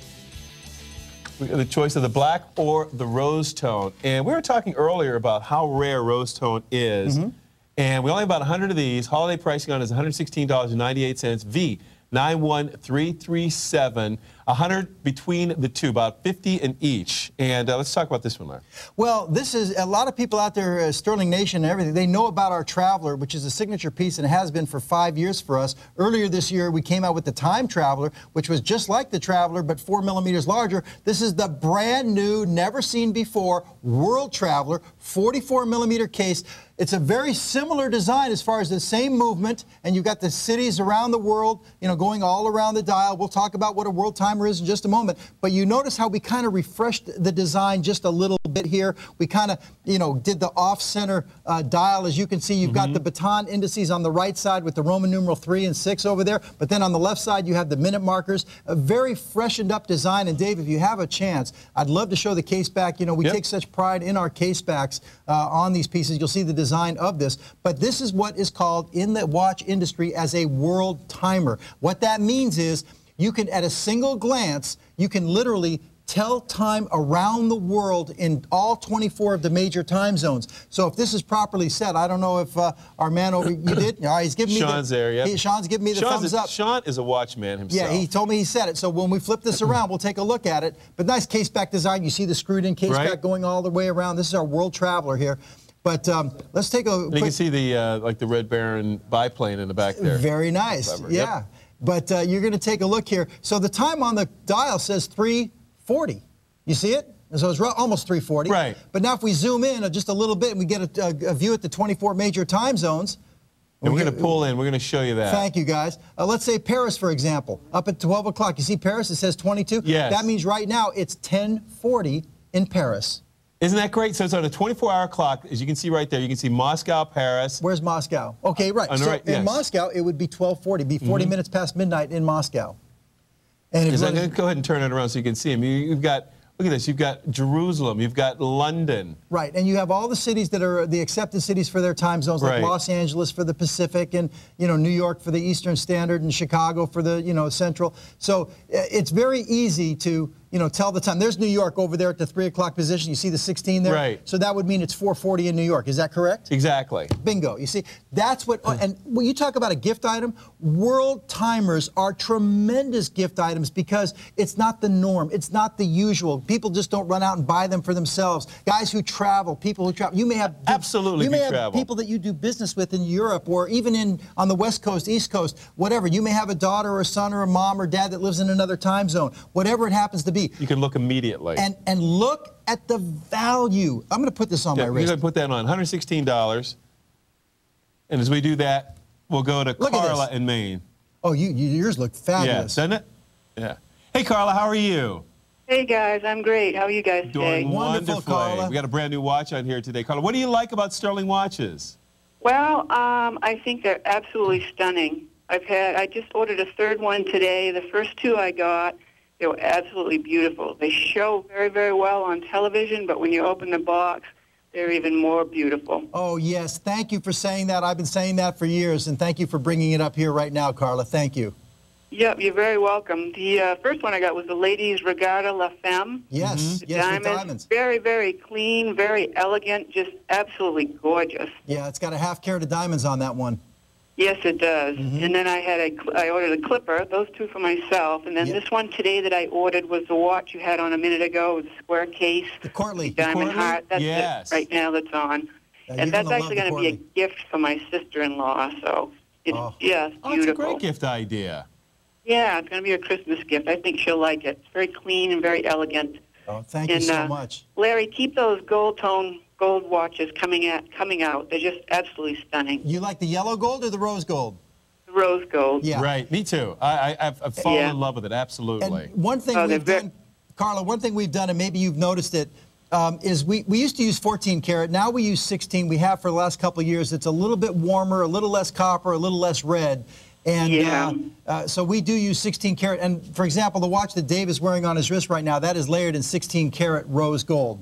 The choice of the black or the rose tone. And we were talking earlier about how rare rose tone is. Mm-hmm. And we only have about 100 of these. Holiday pricing on is $116.98. V. 91337, 100 between the two, about 50 in each. And uh, let's talk about this one, Larry. Well, this is a lot of people out there, uh, Stuhrling Nation and everything, they know about our Traveler, which is a signature piece and has been for five years for us. Earlier this year, we came out with the Time Traveler, which was just like the Traveler, but four millimeters larger. This is the brand new, never seen before World Traveler, 44 millimeter case. It's a very similar design as far as the same movement, and you've got the cities around the world, you know, going all around the dial. We'll talk about what a world timer is in just a moment, but you notice how we kind of refreshed the design just a little bit here. We kind of, you know, did the off-center uh, dial. As you can see, you've got the baton indices on the right side with the Roman numeral three and six over there. But then on the left side, you have the minute markers. A very freshened up design. And Dave, if you have a chance, I'd love to show the case back. You know, we Yep. take such pride in our case backs uh, on these pieces. You'll see the design of this. But this is what is called in the watch industry as a world timer. What that means is you can, at a single glance, you can literally tell time around the world in all 24 of the major time zones. So if this is properly set, I don't know if uh, our man over you did. All right, he's giving me Sean's the, there, yeah. he- Sean's giving me the Sean's thumbs a- up. Sean is a watchman himself. Yeah, he told me he said it. So when we flip this around, we'll take a look at it. But nice case back design. You see the screwed in case Right. back going all the way around. This is our world traveler here. But um, let's take a you can see the uh, like the Red Baron biplane in the back there. Very nice. Clever, yep. But uh, you're going to take a look here. So the time on the dial says 340. You see it? And So it's almost 340. Right. But now if we zoom in uh, just a little bit and we get a, a, a view at the 24 major time zones. and we're going to pull in. We're going to show you that. Thank you, guys. Uh, let's say Paris, for example, up at 12 o'clock. You see Paris? It says 22. Yes. That means right now it's 1040 in Paris. Isn't that great? So it's on a 24-hour clock. As you can see right there, you can see Moscow, Paris. Where's Moscow? Okay, right. So right, in yes. Mm-hmm. Moscow, it would be 1240, be 40 minutes past midnight in Moscow. And if Is you that wanna- going to go ahead and turn it around so you can see them? You, you've got look at this. You've got Jerusalem. You've got London. Right, and you have all the cities that are the accepted cities for their time zones, like Right. Los Angeles for the Pacific, and you know New York for the Eastern Standard, and Chicago for the you know Central. So uh, it's very easy to you know tell the time. There's New York over there at the three o'clock position. You see the 16 there. Right. So that would mean it's 4:40 in New York. Is that correct? Exactly. Bingo. You see, that's what, oh, and when you talk about a gift item, world timers are tremendous gift items because it's not the norm. It's not the usual. People just don't run out and buy them for themselves. Guys who travel, people who travel. You may have Absolutely You may have travel. people that you do business with in Europe or even in on the West Coast, East Coast, whatever. You may have a daughter or a son or a mom or dad that lives in another time zone. Whatever it happens to be. You can look immediately. And and look at the value. I'm going to put this on yeah, my we're wrist. going to put that on $116. And as we do that, we'll go to Look Carla in Maine. Oh, you, you yours look Yeah, fabulous. doesn't it? Yeah. Hey, Carla, how are you? Hey guys, I'm great. How are you guys today? Doing Wonderful. Carla. We got a brand new watch on here today. Carla, what do you like about Stuhrling watches? Well, um, I think they're absolutely stunning. I've had I just ordered a third one today. The first two I got, they were absolutely beautiful. They show very, very well on television, but when you open the box, they're even more beautiful. Oh, yes. Thank you for saying that. I've been saying that for years, and thank you for bringing it up here right now, Carla. Thank you. Yep, you're very welcome. The uh, first one I got was the ladies Regatta La Femme. Yes, The yes, with diamonds, diamonds. very, very clean, very elegant, just absolutely gorgeous. Yeah, it's got a half carat of diamonds on that one. Yes, it does. Mm-hmm. And then I had a, I ordered a clipper, those two for myself, and then Yeah. this one today that I ordered was the watch you had on a minute ago, the square case, The Courtly. diamond Courtly? heart. That's Yes. it right now. That's on, you're and that's actually going to be a gift for my sister-in-law. So it's Oh. yeah, it's Oh, it's a great gift idea. Yeah, it's going to be a Christmas gift. I think she'll like it. It's very clean and very elegant. Oh, thank you and, so uh, much. Larry, keep those gold tone gold watches coming at coming out. They're just absolutely stunning. You like the yellow gold or the rose gold? The rose gold. Yeah. Right, me too. I, I, I've, I've fallen Yeah. in love with it, absolutely. And one thing Oh, we've ve- done, Carla, one thing we've done, and maybe you've noticed it, um, is we, we used to use 14 karat. Now we use 16. We have for the last couple of years. It's a little bit warmer, a little less copper, a little less red. And Yeah. uh, uh, so we do use 16 karat. And for example, the watch that Dave is wearing on his wrist right now, that is layered in 16 karat rose gold.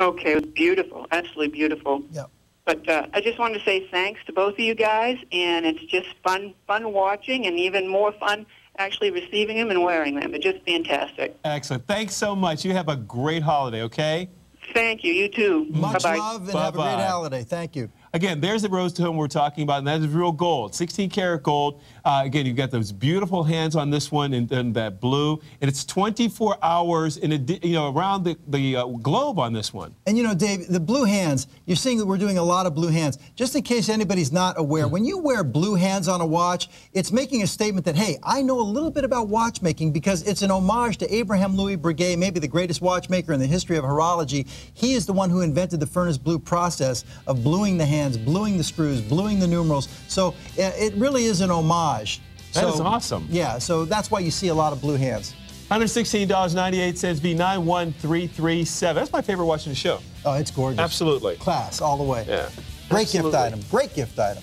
Okay, it was beautiful, absolutely beautiful. Yeah. But uh, I just wanted to say thanks to both of you guys, and it's just fun, fun watching, and even more fun actually receiving them and wearing them. They're just fantastic. Excellent. Thanks so much. You have a great holiday, okay? Thank you. You too. Much Bye-bye. love and have a great holiday. Thank you. Again, there's the rose to whom we're talking about, and that is real gold, 16 karat gold. Uh, again, you've got those beautiful hands on this one and, in that blue, and it's 24 hours in a, you know around the, the uh, globe on this one. And you know, Dave, the blue hands, you're seeing that we're doing a lot of blue hands. Just in case anybody's not aware, when you wear blue hands on a watch, it's making a statement that, hey, I know a little bit about watchmaking because it's an homage to Abraham Louis Breguet, maybe the greatest watchmaker in the history of horology. He is the one who invented the furnace blue process of bluing the hands, bluing the screws, bluing the numerals. So it really is an homage. That so, is awesome. Yeah, so that's why you see a lot of blue hands. $116.98 be 91337. That's my favorite watching the show. Oh, it's gorgeous. Absolutely. Class all the way. Yeah. Great Absolutely. gift item. Great gift item.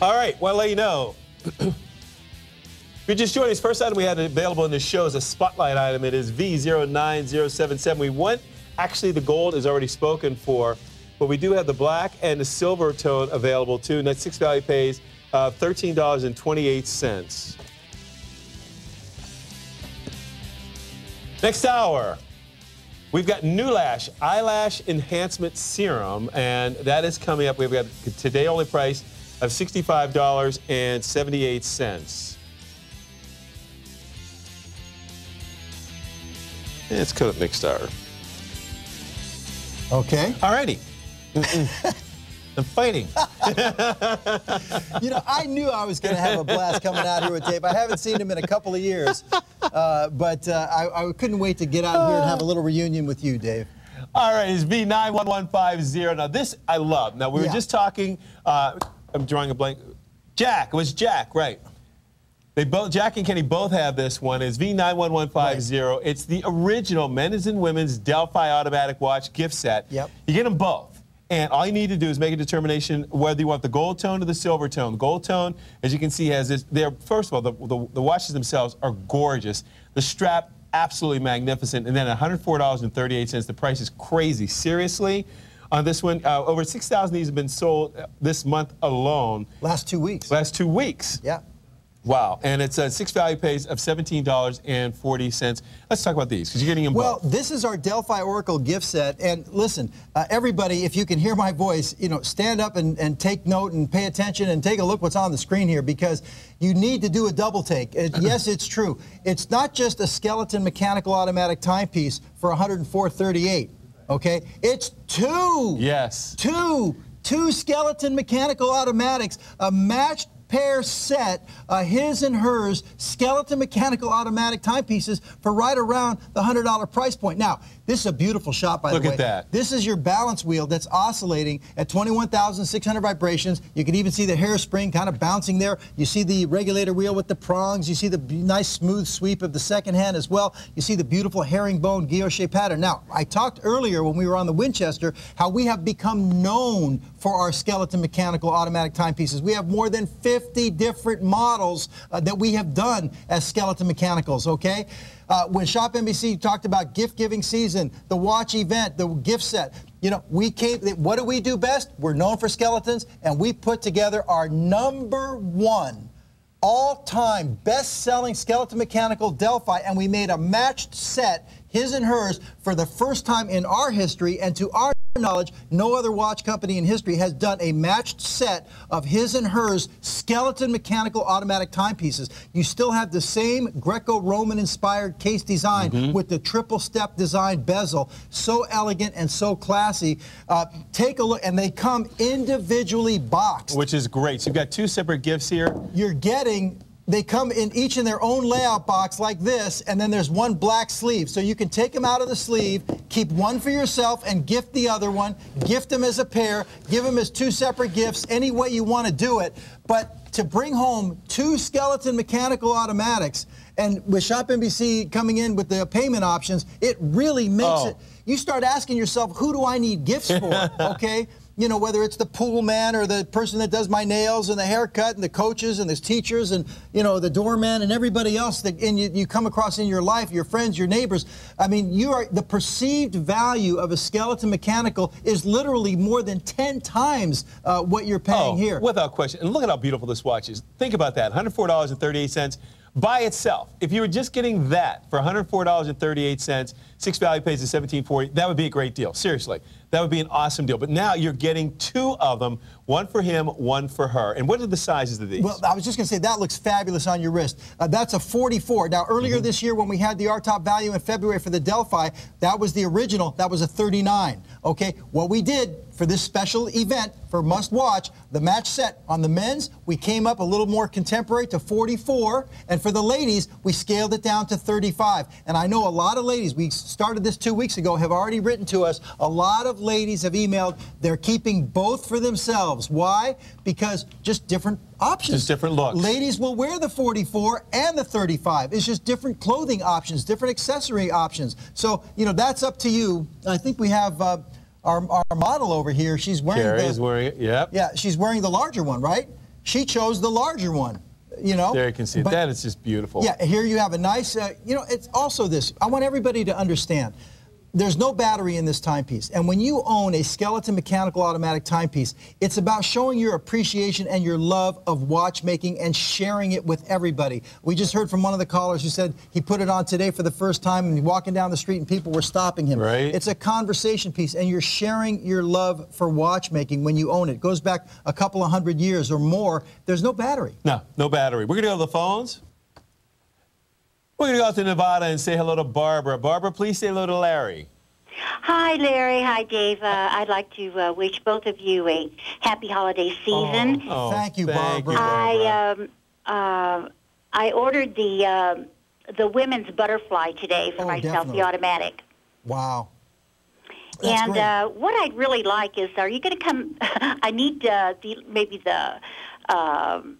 All right, well, let you know. if you're just joining us, first item we had available in the show is a spotlight item. It is V09077. We want, actually, the gold is already spoken for, but we do have the black and the silver tone available too. Net six value pays uh, $13.28. Next hour, we've got New Lash Eyelash Enhancement Serum, and that is coming up. We've got today only price of $65.78. It's coming up next hour. Okay. Alrighty. [LAUGHS] I'm fighting. [LAUGHS] You know, I knew I was going to have a blast coming out here with Dave. I haven't seen him in a couple of years, uh, but uh, I, I couldn't wait to get out here and have a little reunion with you, Dave. All right, it's B91150. Now, this I love. Now, we were Yeah. just talking, uh, I'm drawing a blank. Jack, it was Jack, right. They both, Jack and Kenny both have this one. It's V91150. It's the original men's and women's Delphi automatic watch gift set. Yep. You get them both. And all you need to do is make a determination whether you want the gold tone or the silver tone. The Gold tone, as you can see, has this. They're first of all, the, the, the watches themselves are gorgeous. The strap, absolutely magnificent. And then $104.38. The price is crazy. Seriously, on this one, uh, over 6,000 of these have been sold uh, this month alone. Last two weeks. Last two weeks. Yeah. Wow. And it's a six value pays of $17.40. Let's talk about these because you're getting them Well, both. this is our Delphi Oracle gift set. And listen, uh, everybody, if you can hear my voice, you know, stand up and, and take note and pay attention and take a look what's on the screen here because you need to do a double take. It- [LAUGHS] yes, it's true. It's not just a skeleton mechanical automatic timepiece for 104.38. Okay, it's two. Yes. Two, two skeleton mechanical automatics, a matched pair set, uh, his and hers skeleton mechanical automatic timepieces for right around the $100 price point. Now, this is a beautiful shot, by Look the way. Look at that. This is your balance wheel that's oscillating at 21,600 vibrations. You can even see the hairspring kind of bouncing there. You see the regulator wheel with the prongs. You see the nice smooth sweep of the second hand as well. You see the beautiful herringbone guilloche pattern. Now, I talked earlier when we were on the Winchester how we have become known for our skeleton mechanical automatic timepieces. We have more than 50 different models uh, that we have done as skeleton mechanicals, okay? Uh, when Shop NBC talked about gift giving season, the watch event, the gift set, you know, we came, what do we do best? We're known for skeletons, and we put together our number one all-time best-selling skeleton mechanical Delphi, and we made a matched set, his and hers, for the first time in our history, and to our knowledge, no other watch company in history has done a matched set of his and hers skeleton mechanical automatic timepieces. You still have the same Greco-Roman inspired case design with the triple step design bezel. So elegant and so classy. Uh, take a look, and they come individually boxed. Which is great. So you've got two separate gifts here. You're getting they come in each in their own layout box like this, and then there's one black sleeve. So you can take them out of the sleeve, keep one for yourself, and gift the other one. Gift them as a pair, give them as two separate gifts, any way you want to do it. But to bring home two skeleton mechanical automatics, and with Shop NBC coming in with the payment options, it really makes Oh. it. You start asking yourself, who do I need gifts for? [LAUGHS] okay you know, whether it's the pool man or the person that does my nails and the haircut and the coaches and the teachers and, you know, the doorman and everybody else that and you, you come across in your life, your friends, your neighbors. I mean, you are the perceived value of a skeleton mechanical is literally more than 10 times uh, what you're paying oh, here. Without question. And look at how beautiful this watch is. Think about that. $104.38 by itself. If you were just getting that for $104.38, six value pays is $17.40, that would be a great deal. Seriously. That would be an awesome deal. But now you're getting two of them, one for him, one for her. And what are the sizes of these? Well, I was just going to say that looks fabulous on your wrist. Uh, that's a 44. Now, earlier Mm-hmm. this year when we had the R top value in February for the Delphi, that was the original. That was a 39. Okay, what we did for this special event for must watch, the match set on the men's, we came up a little more contemporary to 44, and for the ladies, we scaled it down to 35. And I know a lot of ladies, we started this two weeks ago, have already written to us. A lot of ladies have emailed, they're keeping both for themselves. Why? Because just different options. Just different looks. Ladies will wear the 44 and the 35. It's just different clothing options, different accessory options. So, you know, that's up to you. I think we have uh, our, our model over here. She's wearing Carrie the, is wearing it. Yep. Yeah, she's wearing the larger one, right? She chose the larger one. You know, There you can see it. But- That is just beautiful. yeah, here you have a nice, uh, you know, it's also this. I want everybody to understand there's no battery in this timepiece. And when you own a skeleton mechanical automatic timepiece, it's about showing your appreciation and your love of watchmaking and sharing it with everybody. We just heard from one of the callers who said he put it on today for the first time and walking down the street and people were stopping him. Right. It's a conversation piece and you're sharing your love for watchmaking when you own it. It goes back a couple of hundred years or more. There's no battery. No, no battery. We're going to go to the phones. We're going to go out to Nevada and say hello to Barbara. Barbara, please say hello to Larry. Hi, Larry. Hi, Dave. Uh, I'd like to uh, wish both of you a happy holiday season. Oh, Thank you, thank Barbara. you, Barbara. I um, uh, I ordered the um the women's butterfly today for Oh, myself, definitely. the automatic. Wow. That's and great. uh, what I'd really like is, are you going to come? [LAUGHS] I need uh, the maybe the um,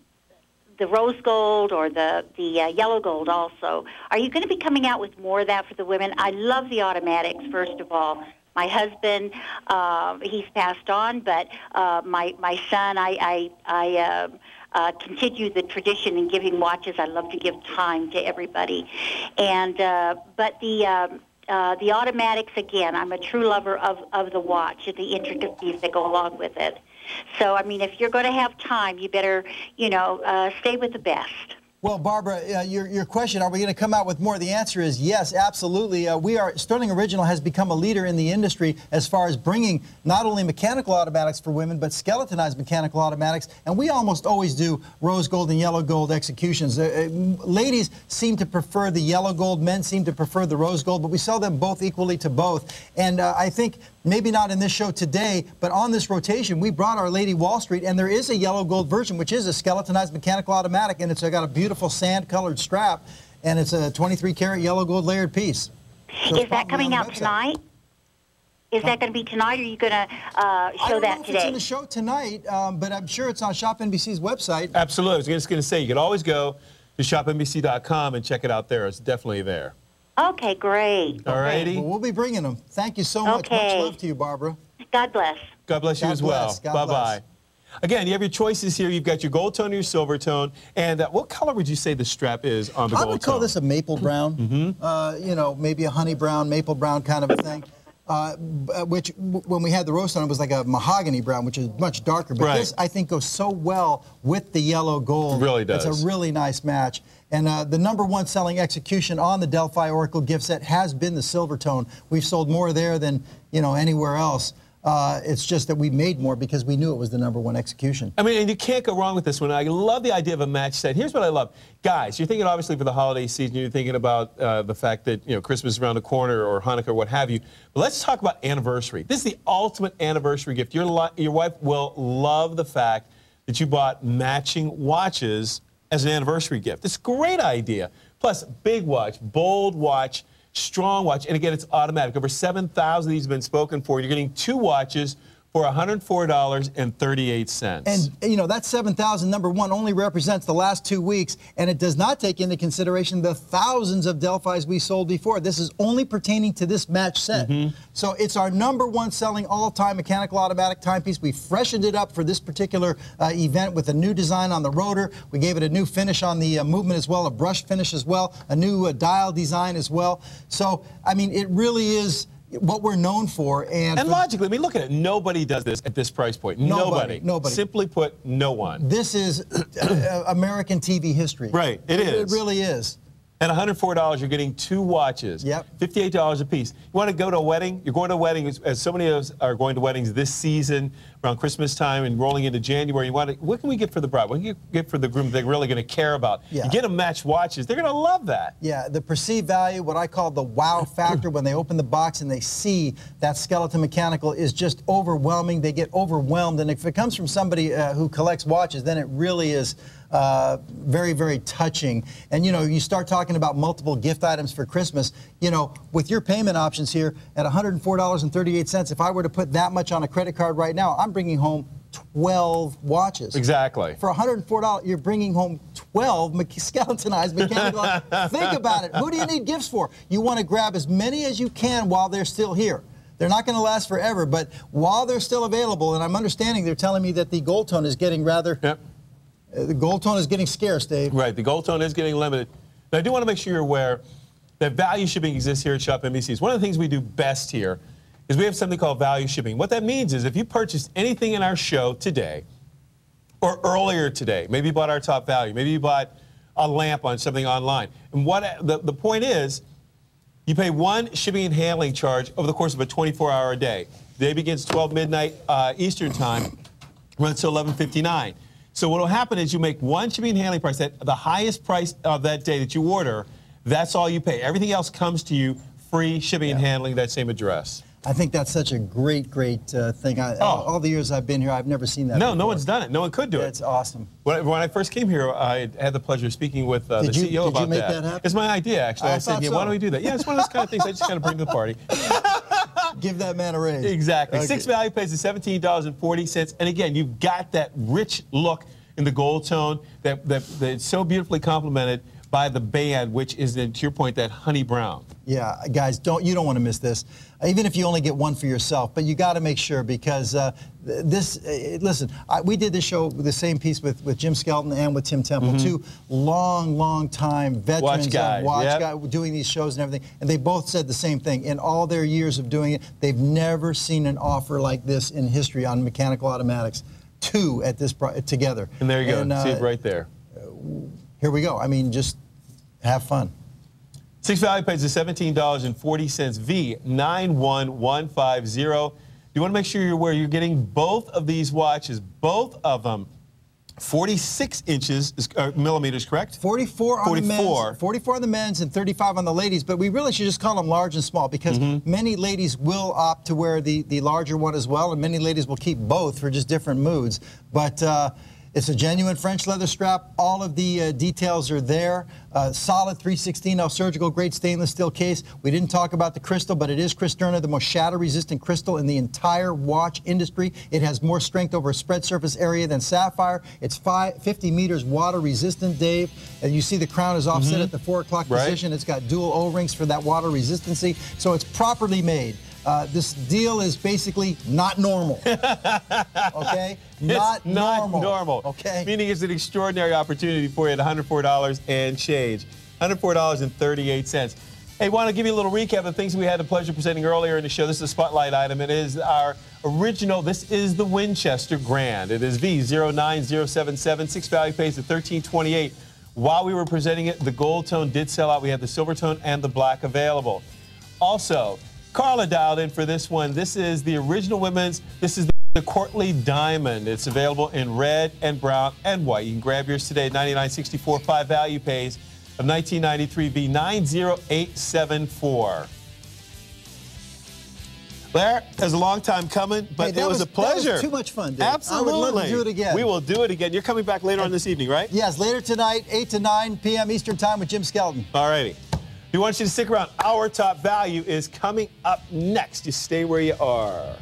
the rose gold or the the uh, yellow gold also. Are you going to be coming out with more of that for the women? I love the automatics. First of all, my husband, uh, he's passed on, but uh, my my son, I I. I uh, uh, continue the tradition in giving watches. I love to give time to everybody, and uh, but the um, uh, the automatics again. I'm a true lover of, of the watch and the intricacies that go along with it. So I mean, if you're going to have time, you better you know uh, stay with the best. Well, Barbara, uh, your, your question, are we going to come out with more? The answer is yes, absolutely. Uh, we are, Stuhrling Original has become a leader in the industry as far as bringing not only mechanical automatics for women, but skeletonized mechanical automatics. And we almost always do rose gold and yellow gold executions. Uh, uh, ladies seem to prefer the yellow gold, men seem to prefer the rose gold, but we sell them both equally to both. And uh, I think maybe not in this show today, but on this rotation, we brought our Lady Wall Street, and there is a yellow gold version, which is a skeletonized mechanical automatic, and it's got a beautiful sand-colored strap, and it's a 23 karat yellow gold layered piece. So Is that coming out website. tonight? Is that going to be tonight, or are you going to uh, I show don't that know if today? it's in the show tonight, um, but I'm sure it's on Shop NBC's website. Absolutely. I was just going to say, you could always go to shopnbc.com and check it out there. It's definitely there. Okay, great. All righty. Well, we'll be bringing them. Thank you so much. Much love to you, Barbara. God bless. God bless you God as well. bless. God Bye bless. bye. Again, you have your choices here. You've got your gold tone and your silver tone. And uh, what color would you say the strap is on the I gold would call tone? this a maple brown. Mm-hmm. Uh, you know, maybe a honey brown, maple brown kind of a thing. Uh, uh, which, w- when we had the roast on, it was like a mahogany brown, which is much darker. But Right. this, I think, goes so well with the yellow gold. Really does. It's a really nice match. And uh, the number one selling execution on the Delphi Oracle gift set has been the silver tone. We've sold more there than you know anywhere else. Uh, it's just that we made more because we knew it was the number one execution. I mean, and you can't go wrong with this one. I love the idea of a match set. Here's what I love. Guys, you're thinking obviously for the holiday season, you're thinking about uh, the fact that, you know, Christmas is around the corner or Hanukkah or what have you. But let's talk about anniversary. This is the ultimate anniversary gift. Your, your wife will love the fact that you bought matching watches as an anniversary gift. It's a great idea. Plus, big watch, bold watch, strong watch, and again, it's automatic. Over 7,000 of these have been spoken for. You're getting two watches for $104.38. And you know that 7,000 number one only represents the last two weeks, and it does not take into consideration the thousands of Delphis we sold before. This is only pertaining to this match set. Mm-hmm. So it's our number one selling all-time mechanical automatic timepiece. We freshened it up for this particular uh, event with a new design on the rotor. We gave it a new finish on the uh, movement as well, a brushed finish as well, a new uh, dial design as well. So I mean, it really is what we're known for. And, And logically, I mean, look at it. Nobody does this at this price point. Nobody, nobody. Simply put, no one. this is uh, American TV history. Right, it It is. It really is. And $104, you're getting two watches. Yep. $58 a piece. You want to go to a wedding? You're going to a wedding, as so many of us are going to weddings this season. Around Christmas time and rolling into January. You want to, what can we get for the bride? What can you get for the groom they're really going to care about? Yeah. You get them match watches. They're going to love that. Yeah, the perceived value, what I call the wow [COUGHS] factor, when they open the box and they see that skeleton mechanical is just overwhelming. They get overwhelmed. And if it comes from somebody uh, who collects watches, then it really is uh, very, very touching. And you know, you start talking about multiple gift items for Christmas. You know, with your payment options here at $104.38, if I were to put that much on a credit card right now, I'm bringing home 12 watches. Exactly. For $104, you're bringing home 12 me- [LAUGHS] skeletonized mechanical. [LAUGHS] Think about it. Who do you need gifts for? You want to grab as many as you can while they're still here. They're not going to last forever, but while they're still available, and I'm understanding they're telling me that the gold tone is getting rather, Yep. uh, the gold tone is getting scarce, Dave. Right. The gold tone is getting limited. But I do want to make sure you're aware that value shipping exists here at Shop NBCs. One of the things we do best here is we have something called value shipping. What that means is if you purchased anything in our show today or earlier today, maybe you bought our top value, maybe you bought a lamp on something online. And what the, the point is, you pay one shipping and handling charge over the course of a 24-hour day. The day begins 12 midnight uh, Eastern time, runs till 11:59. So what will happen is you make one shipping and handling price, that the highest price of that day that you order. That's all you pay. Everything else comes to you free shipping and handling that same address. I think that's such a great, great uh, thing. I, Oh. all, the years I've been here, I've never seen that. No, no one's done it. No one could do it. That's awesome. When, when I first came here, I had the pleasure of speaking with uh, the you- CEO did you about make that happen? It's my idea, actually. I I, said, yeah, so. why don't we do that? Yeah, it's one of those kind of things I just kind of bring to the party. [LAUGHS] Give that man a raise. Exactly. Okay. Six value pays is $17.40. And again, you've got that rich look in the gold tone that, that, that's so beautifully complemented by the band, which is, to your point, that honey brown. Yeah, guys, don't you don't want to miss this. Even if you only get one for yourself, but you got to make sure because uh, this. Uh, listen, I, we did this show the same piece with, with Jim Skelton and with Tim Temple, two long, long time veterans. Watch guys, watch yep. guy doing these shows and everything, and they both said the same thing. In all their years of doing it, they've never seen an offer like this in history on mechanical automatics. Two at this together. And there you go. And, See uh, it right there. Here we go. I mean, just have fun. Six value pays is $17.40. V 91150. You want to make sure you're aware you're getting both of these watches, both of them, 46 inches is- uh, millimeters, correct? 44 on the 44. men's, 44 on the men's, and 35 on the ladies. But we really should just call them large and small because Mm-hmm. many ladies will opt to wear the the larger one as well, and many ladies will keep both for just different moods. But uh, it's a genuine French leather strap. All of the uh, details are there. Uh, solid 316 L surgical grade stainless steel case. We didn't talk about the crystal, but it is Krysterna, the most shatter-resistant crystal in the entire watch industry. It has more strength over a spread surface area than sapphire. It's five, 50 meters water resistant, Dave. And you see the crown is offset at the four o'clock. Right. position. It's got dual O-rings for that water resistancy. So it's properly made. Uh, this deal is basically not normal. [LAUGHS] okay? Not, it's not normal. normal. Okay? Meaning it's an extraordinary opportunity for you at $104 and change. $104.38. Hey, want to give you a little recap of things we had the pleasure of presenting earlier in the show. This is a spotlight item. It is our original, this is the Winchester Grand. It is V09077. Six value pays at 1328. While we were presenting it, the gold tone did sell out. We had the silver tone and the black available. Also, Carla dialed in for this one. This is the original women's. This is the Courtly Diamond. It's available in red and brown and white. You can grab yours today. 99.64 five value pays of 1993 V90874. Blair, it was a long time coming, but Hey, it was, was- a pleasure. was too much fun, Dave. I would Absolutely. love to do it again. We will do it again. You're coming back later on this evening, right? Yes, later tonight, 8 to 9 p.m. Eastern Time with Jim Skelton. All righty. We want you to stick around. Our top value is coming up next. You stay where you are.